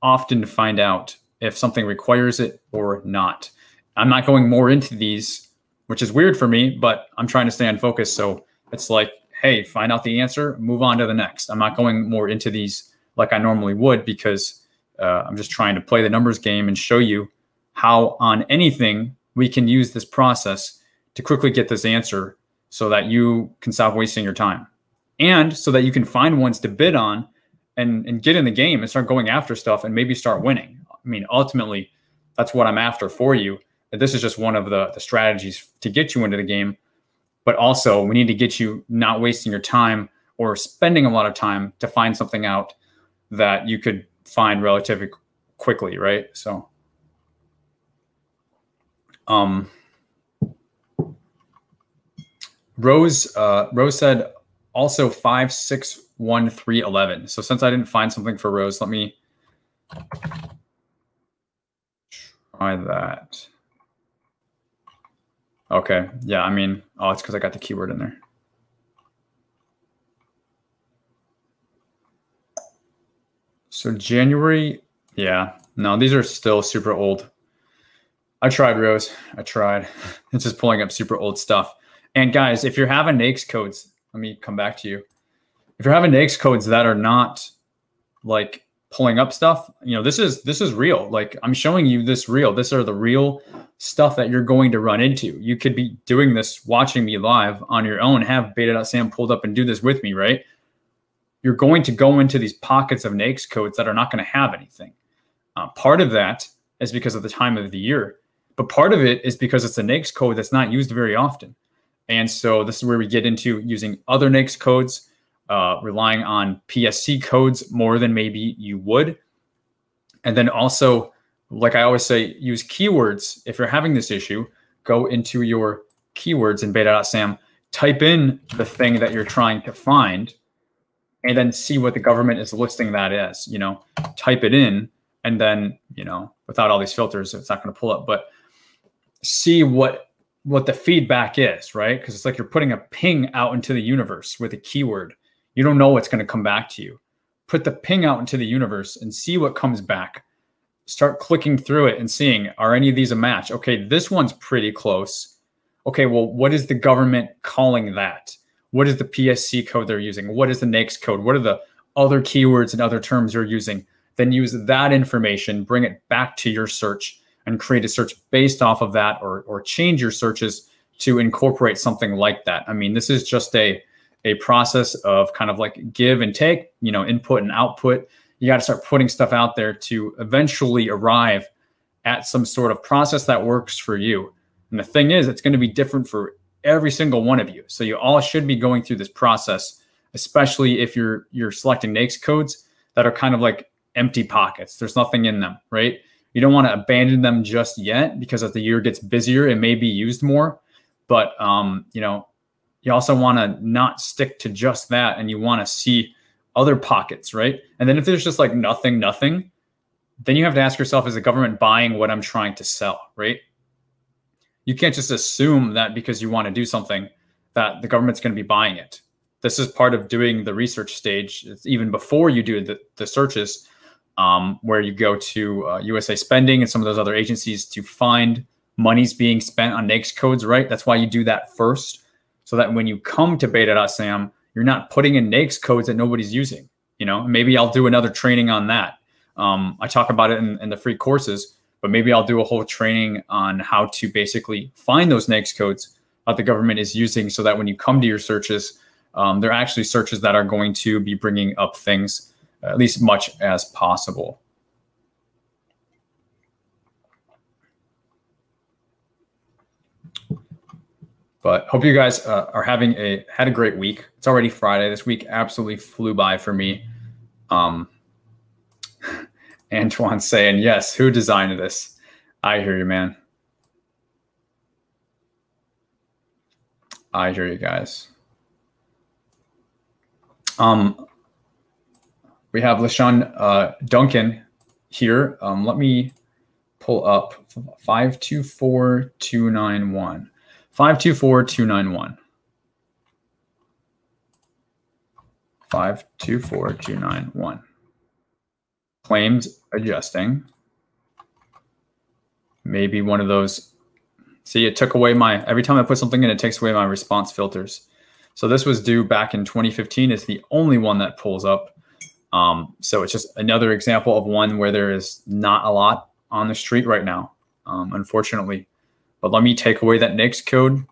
often find out if something requires it or not. I'm not going more into these, which is weird for me, but I'm trying to stay on focus. So it's like, hey, find out the answer, move on to the next. I'm not going more into these like I normally would because uh, I'm just trying to play the numbers game and show you how on anything we can use this process to quickly get this answer so that you can stop wasting your time and so that you can find ones to bid on and, and get in the game and start going after stuff and maybe start winning. I mean, ultimately, that's what I'm after for you. This is just one of the, the strategies to get you into the game. But also, we need to get you not wasting your time or spending a lot of time to find something out that you could find relatively quickly, right? So um, Rose uh, Rose said also five six one three eleven. So since I didn't find something for Rose, let me try that. Okay, yeah, I mean, oh, it's because I got the keyword in there. So January, yeah, no, these are still super old. I tried Rose. I tried. <laughs> It's just pulling up super old stuff. And guys, if you're having NAICS codes, let me come back to you. If you're having NAICS codes that are not like pulling up stuff, you know, this is this is real. Like I'm showing you this real. This are the real stuff that you're going to run into. You could be doing this, watching me live on your own, have beta.sam pulled up and do this with me, right? You're going to go into these pockets of NAICS codes that are not going to have anything. Uh, part of that is because of the time of the year but part of it is because it's a NAICS code that's not used very often. And so this is where we get into using other NAICS codes, uh, relying on PSC codes more than maybe you would. And then also, like I always say, use keywords. If you're having this issue, go into your keywords in beta.sam, type in the thing that you're trying to find, and then see what the government is listing that as. You know, type it in, and then, you know, without all these filters, it's not going to pull up. But see what what the feedback is, right? Because it's like you're putting a ping out into the universe with a keyword. You don't know what's going to come back to you. Put the ping out into the universe and see what comes back. Start clicking through it and seeing are any of these a match? Okay, this one's pretty close. Okay, well, what is the government calling that? What is the PSC code they're using? What is the NAICS code? What are the other keywords and other terms you're using? then use that information, bring it back to your search and create a search based off of that or, or change your searches to incorporate something like that. I mean, this is just a, a process of kind of like give and take, you know, input and output. You got to start putting stuff out there to eventually arrive at some sort of process that works for you. And the thing is, it's going to be different for every single one of you. So you all should be going through this process, especially if you're you're selecting NAICS codes that are kind of like empty pockets. There's nothing in them, right? You don't want to abandon them just yet because as the year gets busier, it may be used more. But um, you know, you also want to not stick to just that, and you want to see other pockets, right? And then if there's just like nothing, nothing, then you have to ask yourself: Is the government buying what I'm trying to sell, right? You can't just assume that because you want to do something that the government's going to be buying it. This is part of doing the research stage. It's even before you do the, the searches, um, where you go to uh, USA Spending and some of those other agencies to find monies being spent on NAICS codes, right? That's why you do that first, so that when you come to beta.sam, you're not putting in NAICS codes that nobody's using. You know, maybe I'll do another training on that. Um, I talk about it in, in the free courses but maybe I'll do a whole training on how to basically find those NAICS codes that the government is using so that when you come to your searches, um, they're actually searches that are going to be bringing up things at least much as possible. But hope you guys uh, are having a had a great week. It's already Friday. This week absolutely flew by for me. Um, <laughs> Antoine saying, yes, who designed this? I hear you, man. I hear you guys. Um, we have LaShawn uh, Duncan here. Um, let me pull up 524291. 524291. 524291 claims adjusting. Maybe one of those. See, it took away my, every time I put something in, it takes away my response filters. So this was due back in 2015. It's the only one that pulls up. Um, so it's just another example of one where there is not a lot on the street right now, um, unfortunately. But let me take away that NAICS code.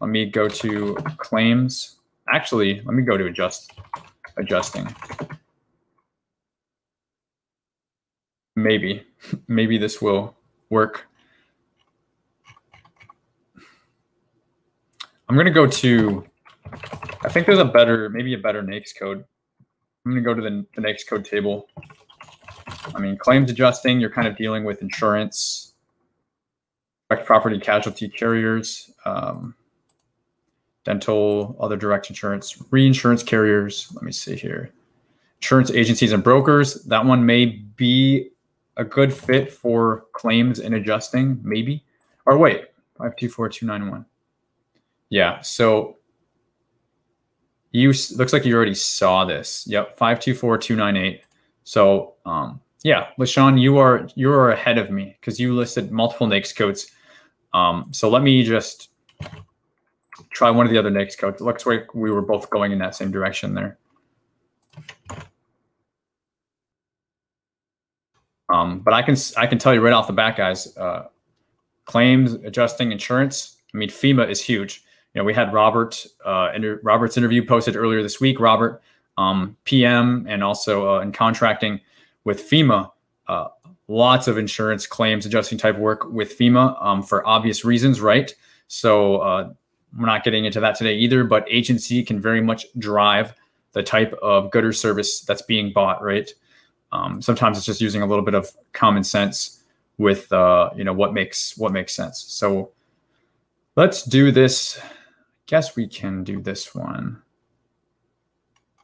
Let me go to claims. Actually, let me go to adjust adjusting. maybe, <laughs> maybe this will work. I'm to go to, I think there's a better, maybe a better NAICS code. I'm going to go to the, the NAICS code table. I mean, claims adjusting, you're kind of dealing with insurance, direct property casualty carriers, um, dental, other direct insurance, reinsurance carriers. Let me see here. Insurance agencies and brokers. That one may be a good fit for claims and adjusting, maybe. Or wait, 524291. Yeah, so you looks like you already saw this. Yep, 524298. So um yeah, LaShawn, you are you are ahead of me because you listed multiple NAICS codes. Um, so let me just try one of the other NAICS codes. It looks like we were both going in that same direction there. Um, but I can I can tell you right off the bat, guys, uh, claims adjusting insurance. I mean, FEMA is huge. You know, we had Robert uh, inter Robert's interview posted earlier this week. Robert, um, PM, and also uh, in contracting with FEMA. Uh, lots of insurance claims adjusting type work with FEMA um, for obvious reasons, right? So uh, we're not getting into that today either. But agency can very much drive the type of good or service that's being bought, right? Um, sometimes it's just using a little bit of common sense with uh, you know what makes what makes sense. So let's do this. Guess we can do this one.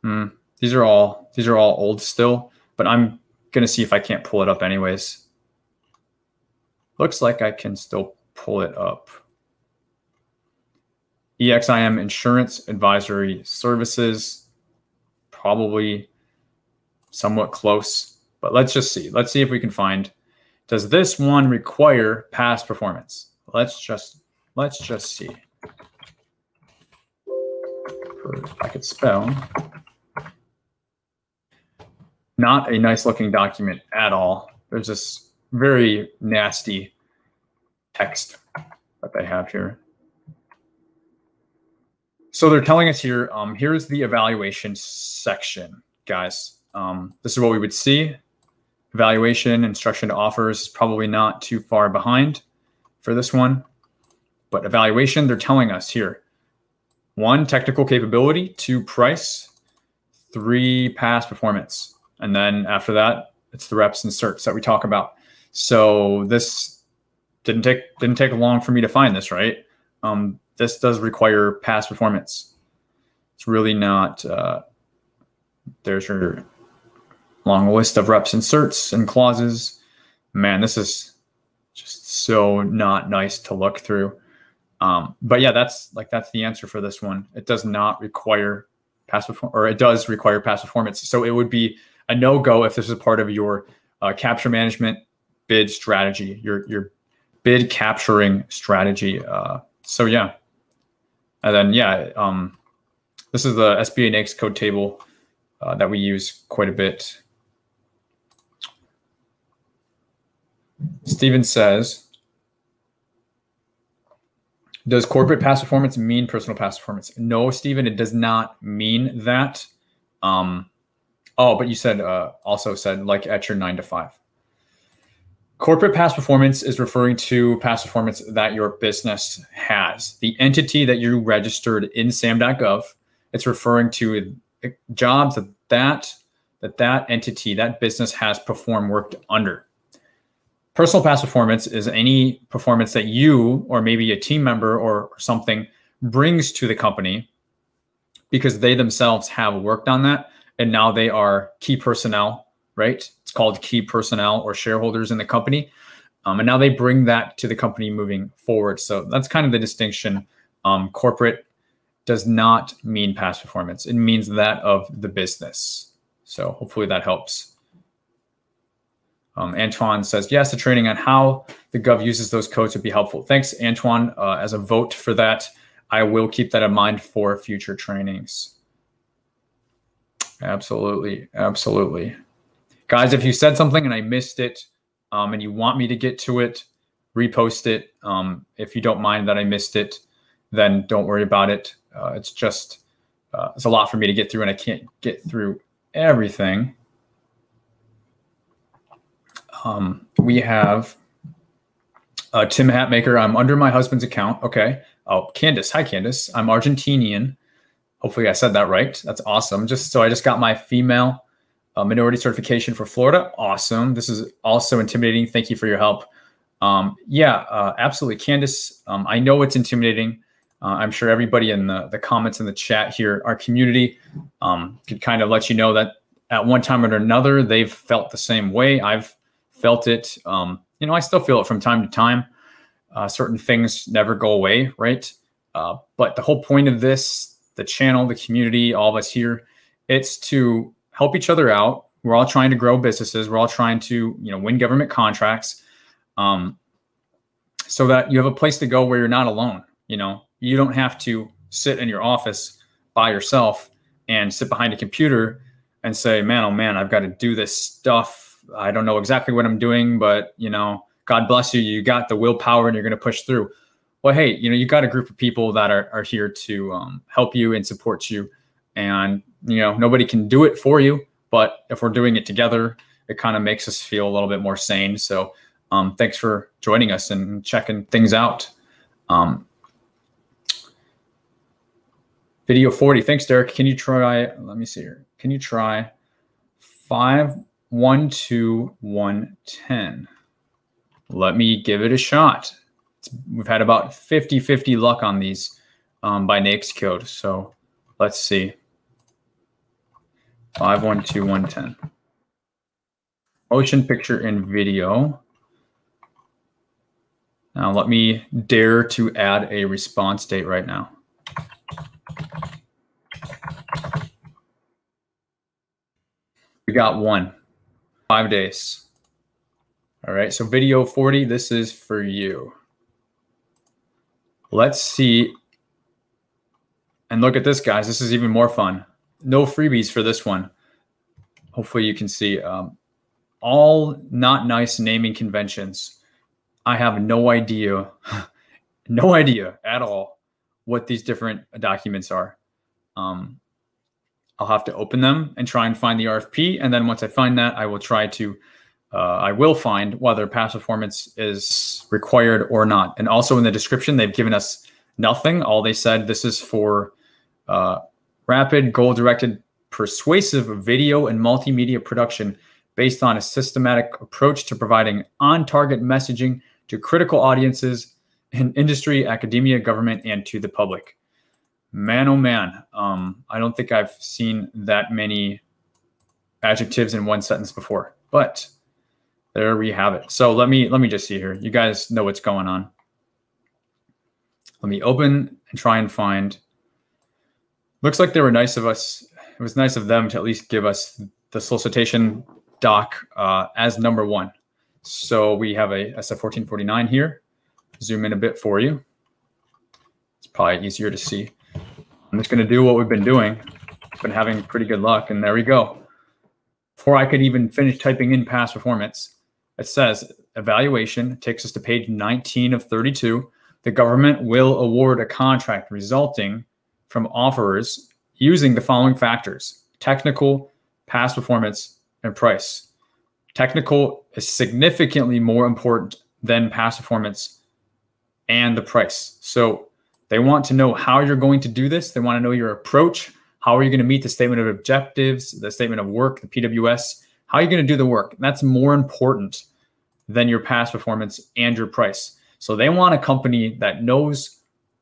Hmm. These are all these are all old still, but I'm gonna see if I can't pull it up anyways. Looks like I can still pull it up. EXIM Insurance Advisory Services, probably somewhat close, but let's just see. Let's see if we can find, does this one require past performance? Let's just, let's just see. If I could spell. not a nice looking document at all. There's this very nasty text that they have here. So they're telling us here, um, here's the evaluation section, guys. Um, this is what we would see. Evaluation, instruction to offers is probably not too far behind for this one. But evaluation, they're telling us here. One, technical capability. Two, price. Three, past performance. And then after that, it's the reps and certs that we talk about. So this didn't take didn't take long for me to find this, right? Um, this does require past performance. It's really not. Uh, there's your long list of reps and certs and clauses. Man, this is just so not nice to look through. Um, but yeah, that's like that's the answer for this one. It does not require past perform or it does require past performance. So it would be a no go if this is part of your uh, capture management bid strategy, your your bid capturing strategy. Uh, so yeah, and then yeah, um, this is the SBA NAICS code table uh, that we use quite a bit. Steven says, does corporate past performance mean personal past performance? No, Stephen, it does not mean that. Um, oh, but you said uh, also said like at your nine to five. Corporate past performance is referring to past performance that your business has. The entity that you registered in SAM.gov, it's referring to jobs that that that, that entity, that business has performed worked under. Personal past performance is any performance that you or maybe a team member or, something brings to the company because they themselves have worked on that and now they are key personnel, right? It's called key personnel or shareholders in the company. Um, and now they bring that to the company moving forward. So that's kind of the distinction. Um, corporate does not mean past performance, it means that of the business. So hopefully that helps. Um, Antoine says, yes, the training on how the Gov uses those codes would be helpful. Thanks, Antoine, uh, as a vote for that. I will keep that in mind for future trainings. Absolutely. Absolutely. Guys, if you said something and I missed it um, and you want me to get to it, repost it. Um, if you don't mind that I missed it, then don't worry about it. Uh, it's just, uh, it's a lot for me to get through and I can't get through everything. Um, we have uh, Tim Hatmaker. I'm under my husband's account. Okay. Oh, Candace. Hi, Candace. I'm Argentinian. Hopefully, I said that right. That's awesome. Just so I just got my female uh, minority certification for Florida. Awesome. This is also intimidating. Thank you for your help. Um, yeah, uh, absolutely, Candace. Um, I know it's intimidating. Uh, I'm sure everybody in the, the comments in the chat here, our community, um, could kind of let you know that at one time or another, they've felt the same way. I've felt it. Um, you know, I still feel it from time to time. Uh, certain things never go away, right? Uh, but the whole point of this, the channel, the community, all of us here, it's to help each other out. We're all trying to grow businesses. We're all trying to, you know, win government contracts, um, so that you have a place to go where you're not alone. You know, you don't have to sit in your office by yourself and sit behind a computer and say, "Man, oh man, I've got to do this stuff I don't know exactly what I'm doing, but you know, God bless you. You got the willpower and you're going to push through. Well, hey, you know, you got a group of people that are, are here to um, help you and support you. And, you know, nobody can do it for you, but if we're doing it together, it kind of makes us feel a little bit more sane. So um, thanks for joining us and checking things out. Um, video 40. Thanks, Derek. Can you try, let me see here. Can you try five one, two, one, ten. Let me give it a shot. It's, we've had about 50 50 luck on these um, by NAICS code. So let's see. Five, one, two, one, ten. Motion picture and video. Now let me dare to add a response date right now. We got one. Five days. All right, so video 40, this is for you. Let's see. And look at this, guys. This is even more fun. No freebies for this one. hopefully you can see um, all not nice naming conventions. I have no idea, <laughs> no idea at all what these different documents are. Um, I'll have to open them and try and find the RFP. And then once I find that, I will try to, uh, I will find whether past performance is required or not. And also in the description, they've given us nothing. All they said, this is for uh, rapid, goal directed, persuasive video and multimedia production based on a systematic approach to providing on target messaging to critical audiences in industry, academia, government, and to the public man oh man. Um, i don't think i've seen that many adjectives in one sentence before but there we have it. So let me let me just see here. You guys know what's going on. Let me open and try and find. Looks like they were nice of us it was nice of them to at least give us the solicitation doc uh, as number one. So we have a sf1449 here. Zoom in a bit for you. It's probably easier to see I'm just going to do what we've been doing. Been having pretty good luck, and there we go. Before I could even finish typing in past performance, it says evaluation takes us to page 19 of 32. The government will award a contract resulting from offerers using the following factors technical, past performance, and price. Technical is significantly more important than past performance and the price. So they want to know how you're going to do this. They want to know your approach. How are you going to meet the statement of objectives, the statement of work, the PWS? How are you going to do the work? That's more important than your past performance and your price. So they want a company that knows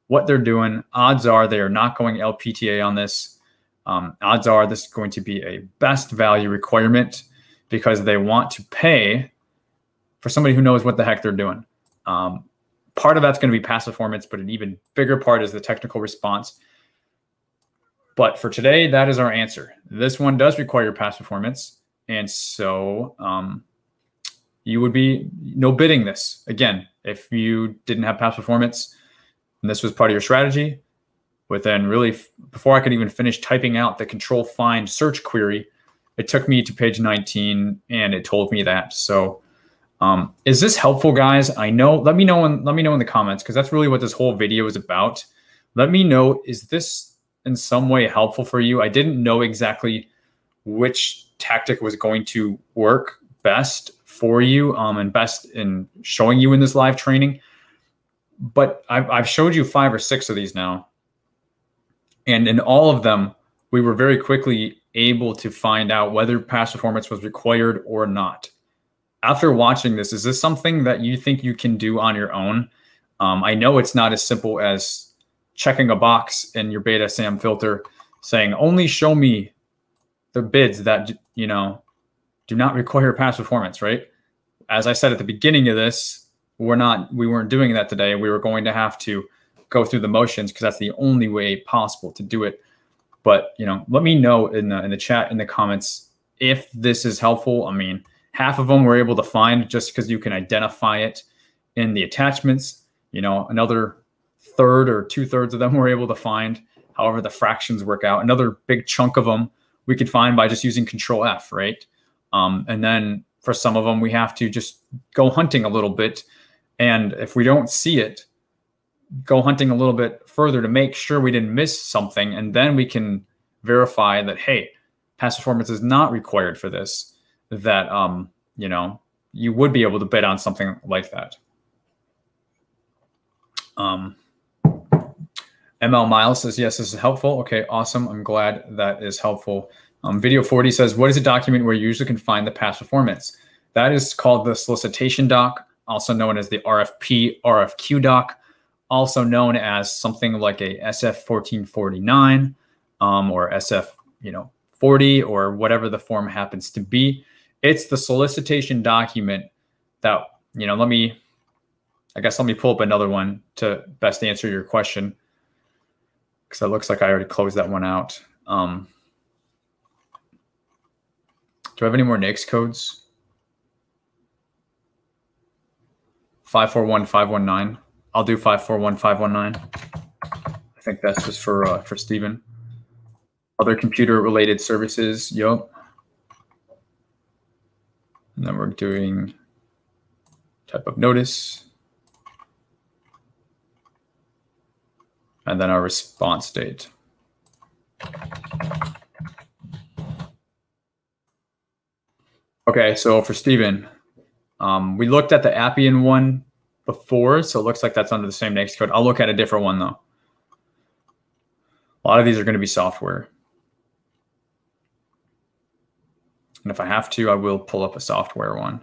what they're doing. Odds are they are not going LPTA on this. Um, odds are this is going to be a best value requirement because they want to pay for somebody who knows what the heck they're doing. Um, part of that's going to be past performance, but an even bigger part is the technical response. But for today, that is our answer. This one does require past performance. And so um, you would be no bidding this. Again, if you didn't have past performance and this was part of your strategy, within really, before I could even finish typing out the control find search query, it took me to page 19 and it told me that. So um, is this helpful, guys? I know. Let me know in let me know in the comments because that's really what this whole video is about. Let me know is this in some way helpful for you? I didn't know exactly which tactic was going to work best for you um, and best in showing you in this live training. But I've, I've showed you five or six of these now. And in all of them, we were very quickly able to find out whether past performance was required or not after watching this, is this something that you think you can do on your own? Um, I know it's not as simple as checking a box in your beta SAM filter saying only show me the bids that you know do not require past performance, right? As I said at the beginning of this, we're not we weren't doing that today. We were going to have to go through the motions because that's the only way possible to do it. But you know, let me know in the in the chat in the comments if this is helpful. I mean, Half of them we're able to find just because you can identify it in the attachments. You know, another third or two thirds of them we're able to find. However, the fractions work out. Another big chunk of them we could find by just using Control F, right? Um, and then for some of them, we have to just go hunting a little bit. And if we don't see it, go hunting a little bit further to make sure we didn't miss something. And then we can verify that, hey, past performance is not required for this that um, you know you would be able to bid on something like that. Um, ML Miles says, yes, this is helpful. Okay, awesome. I'm glad that is helpful. Um, Video 40 says, what is a document where you usually can find the past performance? That is called the solicitation doc, also known as the RFP, RFQ doc, also known as something like a SF 1449 um, or SF, you know, 40 or whatever the form happens to be it's the solicitation document that you know let me i guess let me pull up another one to best answer your question because it looks like i already closed that one out um, do i have any more NAICS codes 541519 i'll do 541519 i think that's just for uh, for Stephen. Other computer related services. Yup. And then we're doing type of notice. And then our response date. Okay, so for Steven, um, we looked at the Appian one before, so it looks like that's under the same NAICS code. I'll look at a different one though. A lot of these are going to be software. And if I have to, I will pull up a software one.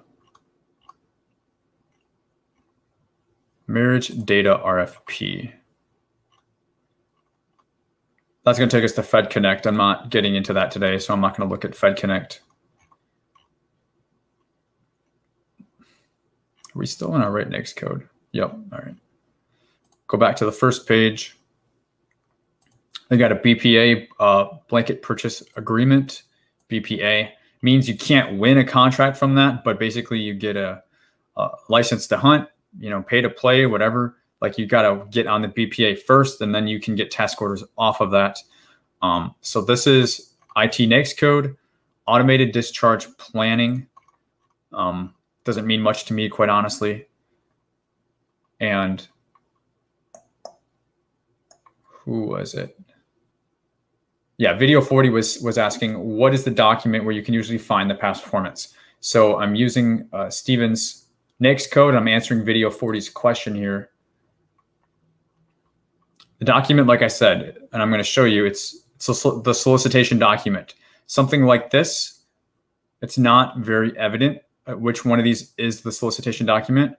Marriage data RFP. That's going to take us to Fed Connect. I'm not getting into that today, so I'm not going to look at Fed Connect. Are we still in our right NAICS code? Yep. All right. Go back to the first page. They got a BPA, uh, blanket purchase agreement. BPA means you can't win a contract from that, but basically you get a, a license to hunt, you know, pay to play, whatever. Like you got to get on the BPA first, and then you can get task orders off of that. Um, so this is IT NAICS code, automated discharge planning. Um, doesn't mean much to me, quite honestly. And who was it? Yeah, video 40 was was asking what is the document where you can usually find the past performance. So I'm using uh, Steven's NAICS code. I'm answering video 40's question here. The document, like I said, and I'm going to show you, it's, it's the solicitation document. Something like this, it's not very evident which one of these is the solicitation document.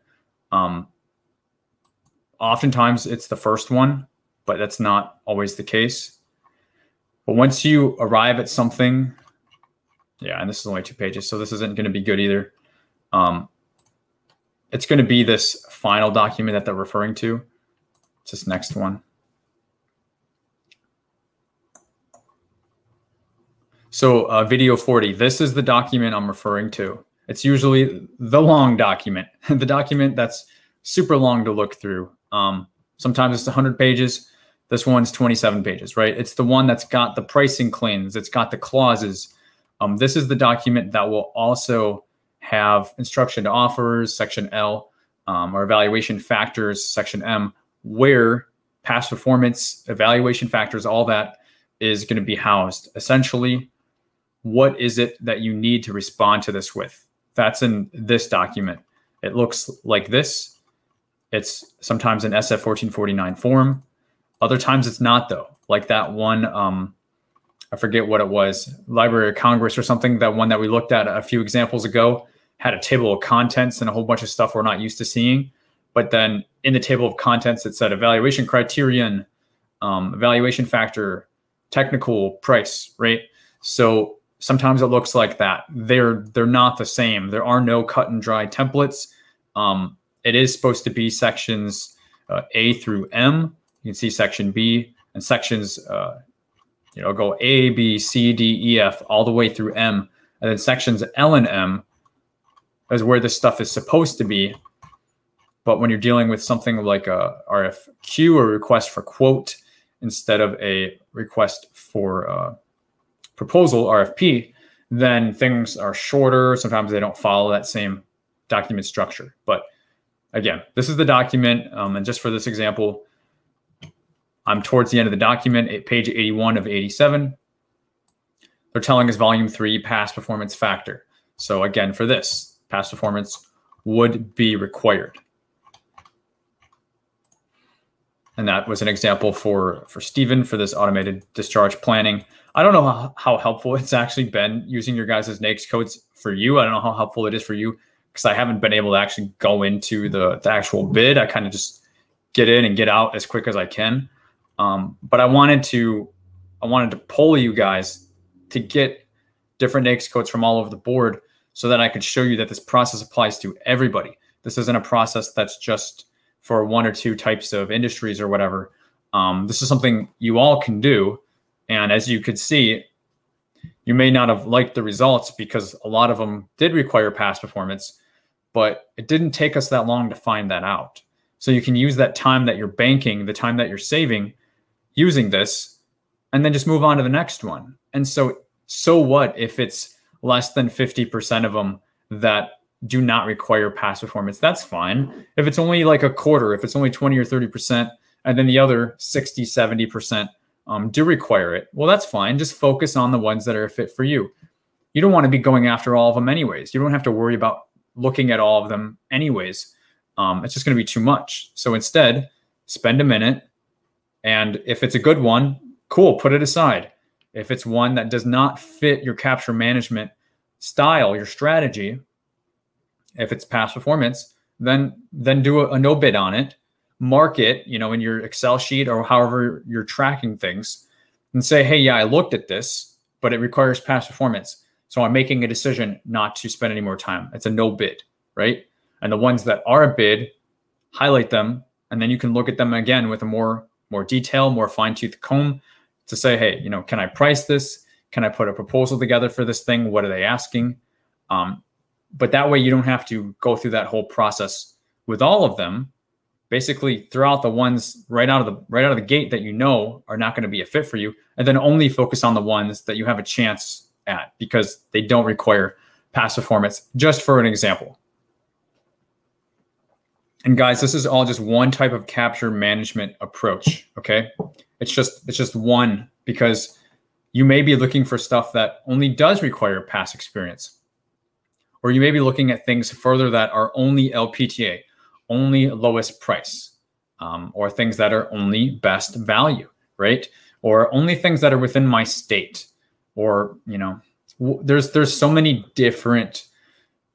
Um, oftentimes it's the first one, but that's not always the case. But once you arrive at something, yeah, and this is only two pages, so this isn't going to be good either. Um, it's going to be this final document that they're referring to. It's this next one. So uh, video 40, this is the document I'm referring to. It's usually the long document, <laughs> the document that's super long to look through. Um, sometimes it's 100 pages. This one's 27 pages, right? It's the one that's got the pricing claims, it's got the clauses. Um, this is the document that will also have instruction to offers, section L, um, or evaluation factors, section M, where past performance, evaluation factors, all that is going to be housed. Essentially, what is it that you need to respond to this with? That's in this document. It looks like this. It's sometimes an SF 1449 form. Other times it's not though. Like that one, um, I forget what it was, Library of Congress or something. That one that we looked at a few examples ago had a table of contents and a whole bunch of stuff we're not used to seeing. But then in the table of contents, it said evaluation criterion, um, evaluation factor, technical price, right? So sometimes it looks like that. They're they're not the same. There are no cut and dry templates. Um, it is supposed to be sections uh, A through M. You can see section B and sections, uh, you know, go A, B, C, D, E, F, all the way through M. And then sections L and M is where this stuff is supposed to be. But when you're dealing with something like a RFQ or request for quote instead of a request for uh, proposal, RFP, then things are shorter. Sometimes they don't follow that same document structure. But again, this is the document. Um, and just for this example, I'm towards the end of the document, page 81 of 87. They're telling us volume three past performance factor. So again, for this, past performance would be required. And that was an example for, for Stephen for this automated discharge planning. I don't know how, how helpful <laughs> it's actually been using your guys' NAICS codes for you. I don't know how helpful it is for you because I haven't been able to actually go into the, the actual bid. I kind of just get in and get out as quick as I can. Um, but I wanted to I wanted to poll you guys to get different NAICS codes from all over the board so that I could show you that this process applies to everybody. This isn't a process that's just for one or two types of industries or whatever. Um, this is something you all can do and as you could see, you may not have liked the results because a lot of them did require past performance, but it didn't take us that long to find that out. So you can use that time that you're banking, the time that you're saving using this, and then just move on to the next one. And so, so what if it's less than 50% of them that do not require past performance. That's fine. If it's only like a quarter, if it's only 20 or 30%, and then the other 60, 70% um, do require it, well, that's fine. Just focus on the ones that are a fit for you. You don't want to be going after all of them anyways. You don't have to worry about looking at all of them anyways. Um, it's just going to be too much. So instead, spend a minute. And if it's a good one, cool, put it aside. If it's one that does not fit your capture management style, your strategy, if it's past performance, then then do a, a no bid on it, mark it, you know, in your Excel sheet or however you're tracking things, and say, hey, yeah, I looked at this, but it requires past performance. So I'm making a decision not to spend any more time. It's a no bid, right? And the ones that are a bid, highlight them, and then you can look at them again with a more more detail, more fine tooth comb to say, hey, you know, can I price this? Can I put a proposal together for this thing? What are they asking? Um, but that way you don't have to go through that whole process with all of them basically throw out the ones right out of the right out of the gate that you know are not going to be a fit for you and then only focus on the ones that you have a chance at because they don't require past performance just for an example and guys this is all just one type of capture management approach okay it's just it's just one because you may be looking for stuff that only does require past experience or you may be looking at things further that are only LPTA, only lowest price, um, or things that are only best value, right? Or only things that are within my state, or you know, there's there's so many different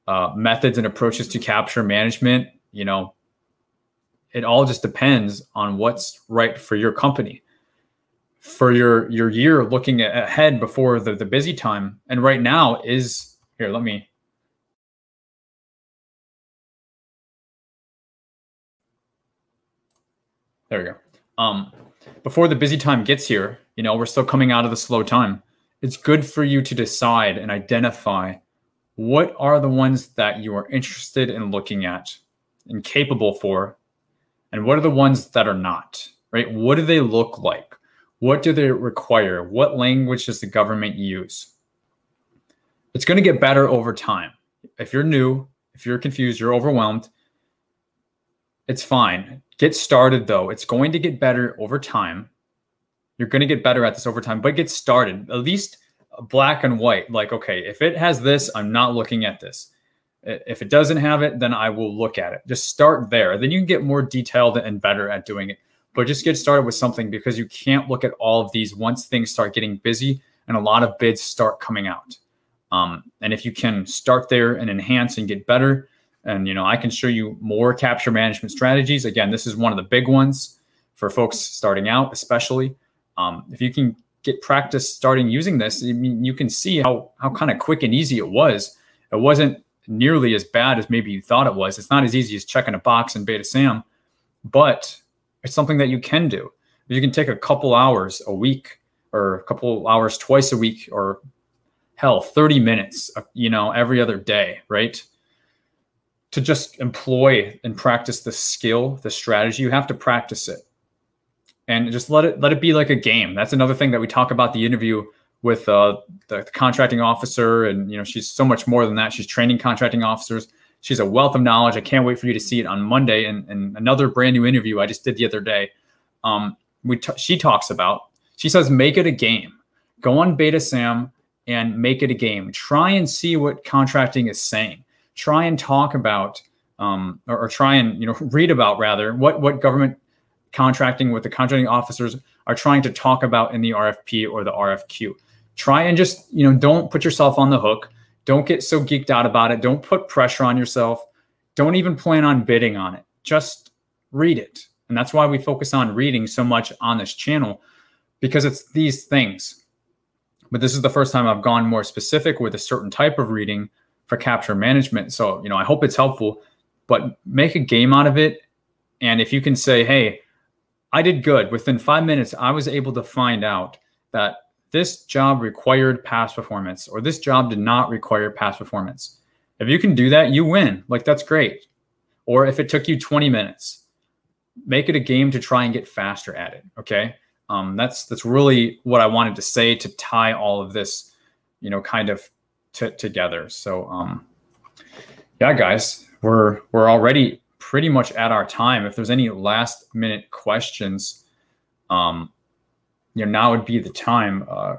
uh, methods and approaches to capture management. You know, it all just depends on what's right for your company for your your year looking ahead before the, the busy time and right now is here let me There we go. Um, before the busy time gets here, you know, we're still coming out of the slow time. It's good for you to decide and identify what are the ones that you are interested in looking at and capable for, and what are the ones that are not, right? What do they look like? What do they require? What language does the government use? It's going to get better over time. If you're new, if you're confused, you're overwhelmed, it's fine. Get started though. It's going to get better over time. You're going to get better at this over time, but get started. At least black and white. Like, okay, if it has this, I'm not looking at this. If it doesn't have it, then I will look at it. Just start there. Then you can get more detailed and better at doing it. But just get started with something because you can't look at all of these once things start getting busy and a lot of bids start coming out. Um, and if you can start there and enhance and get better, and you know, I can show you more capture management strategies. Again, this is one of the big ones for folks starting out, especially. Um, if you can get practice starting using this, I mean, you can see how how kind of quick and easy it was. It wasn't nearly as bad as maybe you thought it was. It's not as easy as checking a box in Beta SAM, but it's something that you can do. You can take a couple hours a week or a couple hours twice a week or hell 30 minutes uh, you know every other day right to just employ and practice the skill, the strategy, you have to practice it. And just let it let it be like a game. That's another thing that we talk about the interview with uh, the, the contracting officer, and you know she's so much more than that. She's training contracting officers. She's a wealth of knowledge. I can't wait for you to see it on Monday. And, and another brand new interview I just did the other day. Um, we she talks about. She says make it a game. Go on Beta SAM and make it a game. Try and see what contracting is saying try and talk about um, or, or, try and you know <laughs> read about rather what what government contracting with the contracting officers are trying to talk about in the RFP or the RFQ. Try and just you know don't put yourself on the hook. Don't get so geeked out about it. Don't put pressure on yourself. Don't even plan on bidding on it. Just read it. And that's why we focus on reading so much on this channel because it's these things. But this is the first time I've gone more specific with a certain type of reading for capture management. So, you know, I hope it's helpful, but make a game out of it. And if you can say, hey, I did good within five minutes, I was able to find out that this job required past performance or this job did not require past performance. If you can do that, you win. Like, that's great. Or if it took you 20 minutes, make it a game to try and get faster at it. Okay. Um, that's that's really what I wanted to say to tie all of this, you know, kind of t- together. So, um, yeah, guys, we're we're already pretty much at our time. If there's any last minute questions, um, you know, now would be the time. Uh,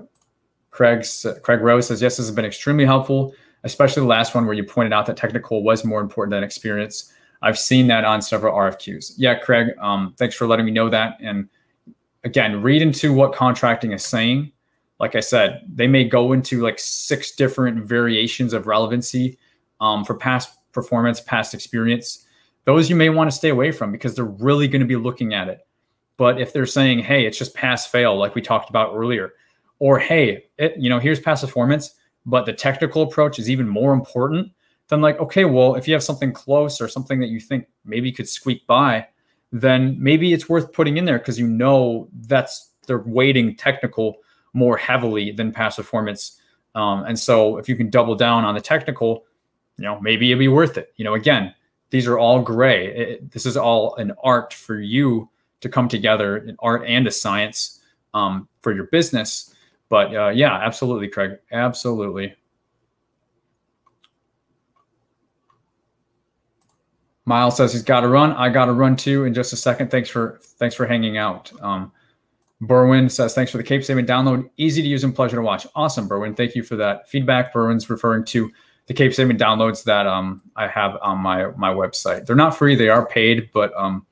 Craig's Craig Rose says yes, this has been extremely helpful, especially the last one where you pointed out that technical was more important than experience. I've seen that on several RFQs. Yeah, Craig, um, thanks for letting me know that. And again, read into what contracting is saying. Like I said, they may go into like six different variations of relevancy um, for past performance, past experience. Those you may want to stay away from because they're really going to be looking at it. But if they're saying, hey, it's just pass fail, like we talked about earlier, or hey, it, you know, here's pass performance, but the technical approach is even more important, then like, okay, well, if you have something close or something that you think maybe could squeak by, then maybe it's worth putting in there because you know that's they're weighting technical more heavily than pass performance. Um, and so if you can double down on the technical, you know, maybe it'd be worth it. You know, again, these are all gray. It, this is all an art for you to come together, an art and a science um, for your business. But uh, yeah, absolutely, Craig. Absolutely. Miles says he's got to run. I got to run too in just a second. Thanks for thanks for hanging out. Um, Berwin says thanks for the Cape Statement download. Easy to use and pleasure to watch. Awesome, Berwin. Thank you for that feedback. Berwin's referring to the Cape Statement downloads that um, I have on my my website. They're not free; they are paid, but um,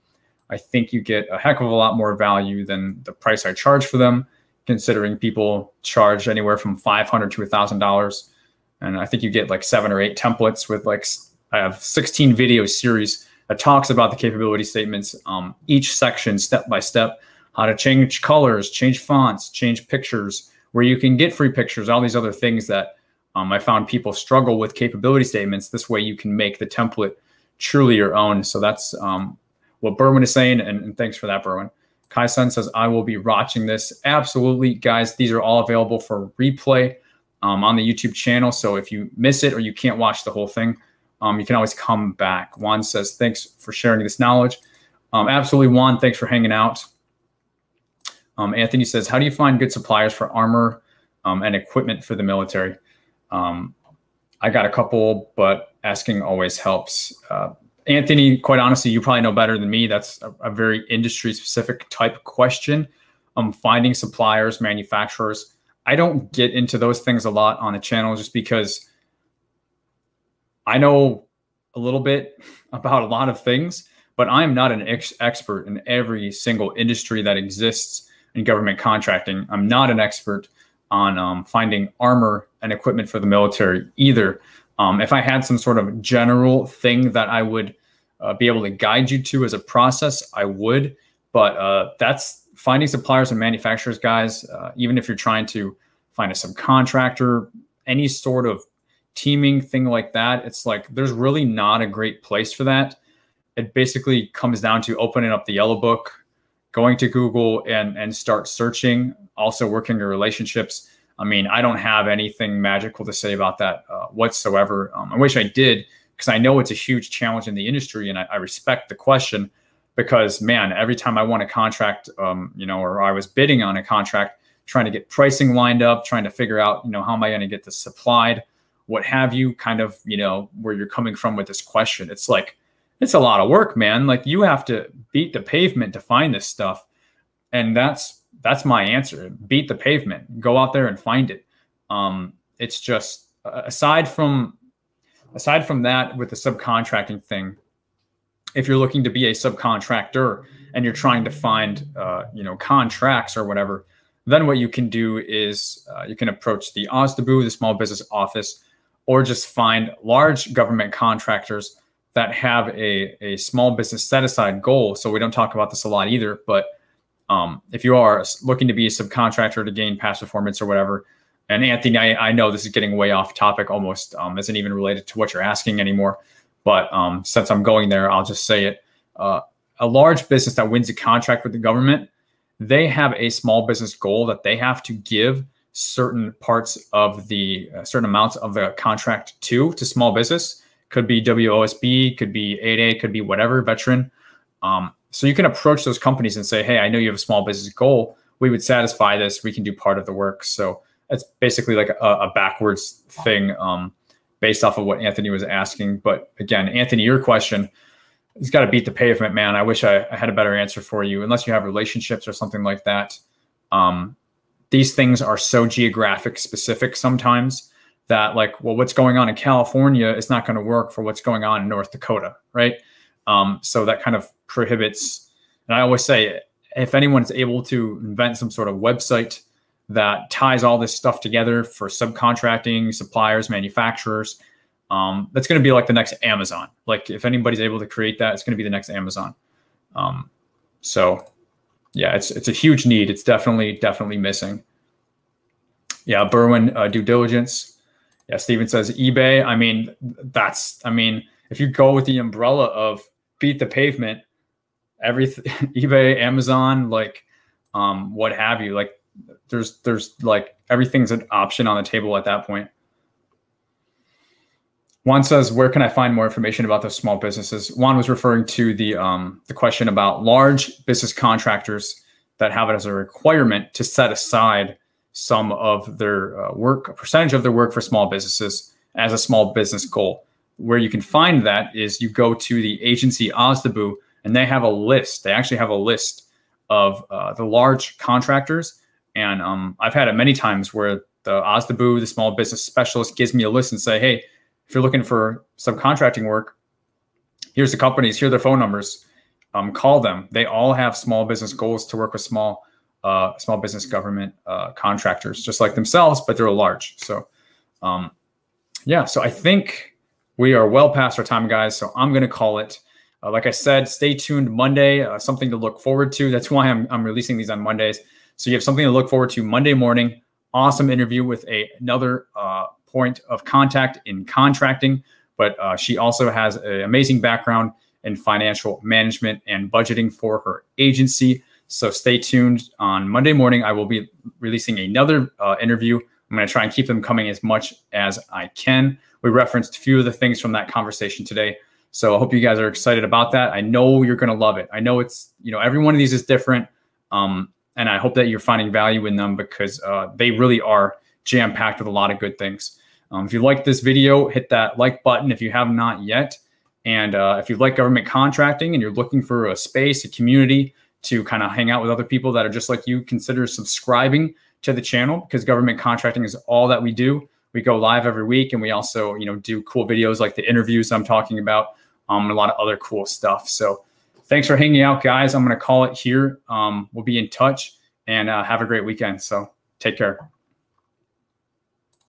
I think you get a heck of a lot more value than the price I charge for them. Considering people charge anywhere from $500 to a thousand dollars, and I think you get like seven or eight templates with like I have 16 video series that talks about the capability statements, um, each section step by step, how to change colors, change fonts, change pictures, where you can get free pictures, all these other things that um, I found people struggle with capability statements. This way you can make the template truly your own. So that's um, what Berwin is saying. And, and thanks for that, Berwin. Kai Sun says, I will be watching this. Absolutely, guys. These are all available for replay um, on the YouTube channel. So if you miss it or you can't watch the whole thing, um, you can always come back. Juan says, thanks for sharing this knowledge. Um, absolutely, Juan, thanks for hanging out. Um, Anthony says, how do you find good suppliers for armor um, and equipment for the military? Um, I got a couple, but asking always helps. Uh, Anthony, quite honestly, you probably know better than me. That's a, a very industry specific type question. Um, finding suppliers, manufacturers. I don't get into those things a lot on the channel just because I know a little bit <laughs> about a lot of things, but I'm not an ex- expert in every single industry that exists in government contracting. I'm not an expert on um, finding armor and equipment for the military either. Um, if I had some sort of general thing that I would uh, be able to guide you to as a process, I would. But uh, that's finding suppliers and manufacturers, guys. Uh, even if you're trying to find a subcontractor, any sort of teaming thing like that, it's like there's really not a great place for that. It basically comes down to opening up the yellow book, going to Google and and start searching, also working your relationships. I mean, I don't have anything magical to say about that uh, whatsoever. Um, I wish I did because I know it's a huge challenge in the industry, and I, I respect the question because man, every time I want a contract, um, you know, or I was bidding on a contract, trying to get pricing lined up, trying to figure out, you know, how am I going to get this supplied what have you, kind of, you know, where you're coming from with this question. It's like, it's a lot of work, man. Like you have to beat the pavement to find this stuff. And that's that's my answer. Beat the pavement. Go out there and find it. Um, it's just aside from aside from that with the subcontracting thing, if you're looking to be a subcontractor and you're trying to find uh, you know contracts or whatever, then what you can do is uh, you can approach the OSDBU, the Small Business Office, or just find large government contractors that have a, a small business set aside goal. So we don't talk about this a lot either, but um, if you are looking to be a subcontractor to gain past performance or whatever, and Anthony, I, I know this is getting way off topic almost, um, isn't even related to what you're asking anymore. But um, since I'm going there, I'll just say it. Uh, a large business that wins a contract with the government, they have a small business goal that they have to give certain parts of the uh, certain amounts of the contract to to small business could be WOSB, could be 8A, could be whatever veteran. Um, so you can approach those companies and say, hey, I know you have a small business goal. We would satisfy this. We can do part of the work. So it's basically like a, a backwards thing. Um, based off of what Anthony was asking. But again, Anthony, your question he's got to beat the pavement, man. I wish I, I, had a better answer for you, unless you have relationships or something like that. Um, these things are so geographic specific sometimes that, like, well, what's going on in California is not going to work for what's going on in North Dakota, right? Um, so that kind of prohibits. And I always say, if anyone is able to invent some sort of website that ties all this stuff together for subcontracting, suppliers, manufacturers, um, that's going to be like the next Amazon. Like if anybody's able to create that, it's going to be the next Amazon. Um, so yeah, it's it's a huge need. It's definitely definitely missing. Yeah, Berwin uh, due diligence. Yeah, Steven says eBay. I mean, that's I mean, if you go with the umbrella of beat the pavement, everything <laughs> eBay, Amazon, like um, what have you, like there's there's like everything's an option on the table at that point. Juan says, "Where can I find more information about those small businesses?" Juan was referring to the um, the question about large business contractors that have it as a requirement to set aside some of their uh, work, a percentage of their work for small businesses as a small business goal. Where you can find that is you go to the agency OSDBU, and they have a list. They actually have a list of uh, the large contractors, and um, I've had it many times where the OSDBU, the small business specialist, gives me a list and say, "Hey." if you're looking for subcontracting work, here's the companies, here are their phone numbers. Um, call them. They all have small business goals to work with small, uh, small business government uh, contractors, just like themselves, but they're large. So, um, yeah. So I think we are well past our time, guys. So I'm going to call it. Uh, like I said, stay tuned Monday. Uh, something to look forward to. That's why I'm I'm releasing these on Mondays. So you have something to look forward to Monday morning. Awesome interview with a, another uh, point of contact in contracting, but uh, she also has an amazing background in financial management and budgeting for her agency. So stay tuned. On Monday morning, I will be releasing another uh, interview. I'm going to try and keep them coming as much as I can. We referenced a few of the things from that conversation today. So I hope you guys are excited about that. I know you're going to love it. I know it's, you know, every one of these is different. Um, and I hope that you're finding value in them because uh, they really are jam packed with a lot of good things. Um, if you like this video, hit that like button if you have not yet. And uh, if you like government contracting and you're looking for a space, a community to kind of hang out with other people that are just like you, consider subscribing to the channel because government contracting is all that we do. We go live every week and we also, you know, do cool videos like the interviews I'm talking about um, and a lot of other cool stuff. So thanks for hanging out, guys. I'm going to call it here. Um, we'll be in touch and uh, have a great weekend. So take care.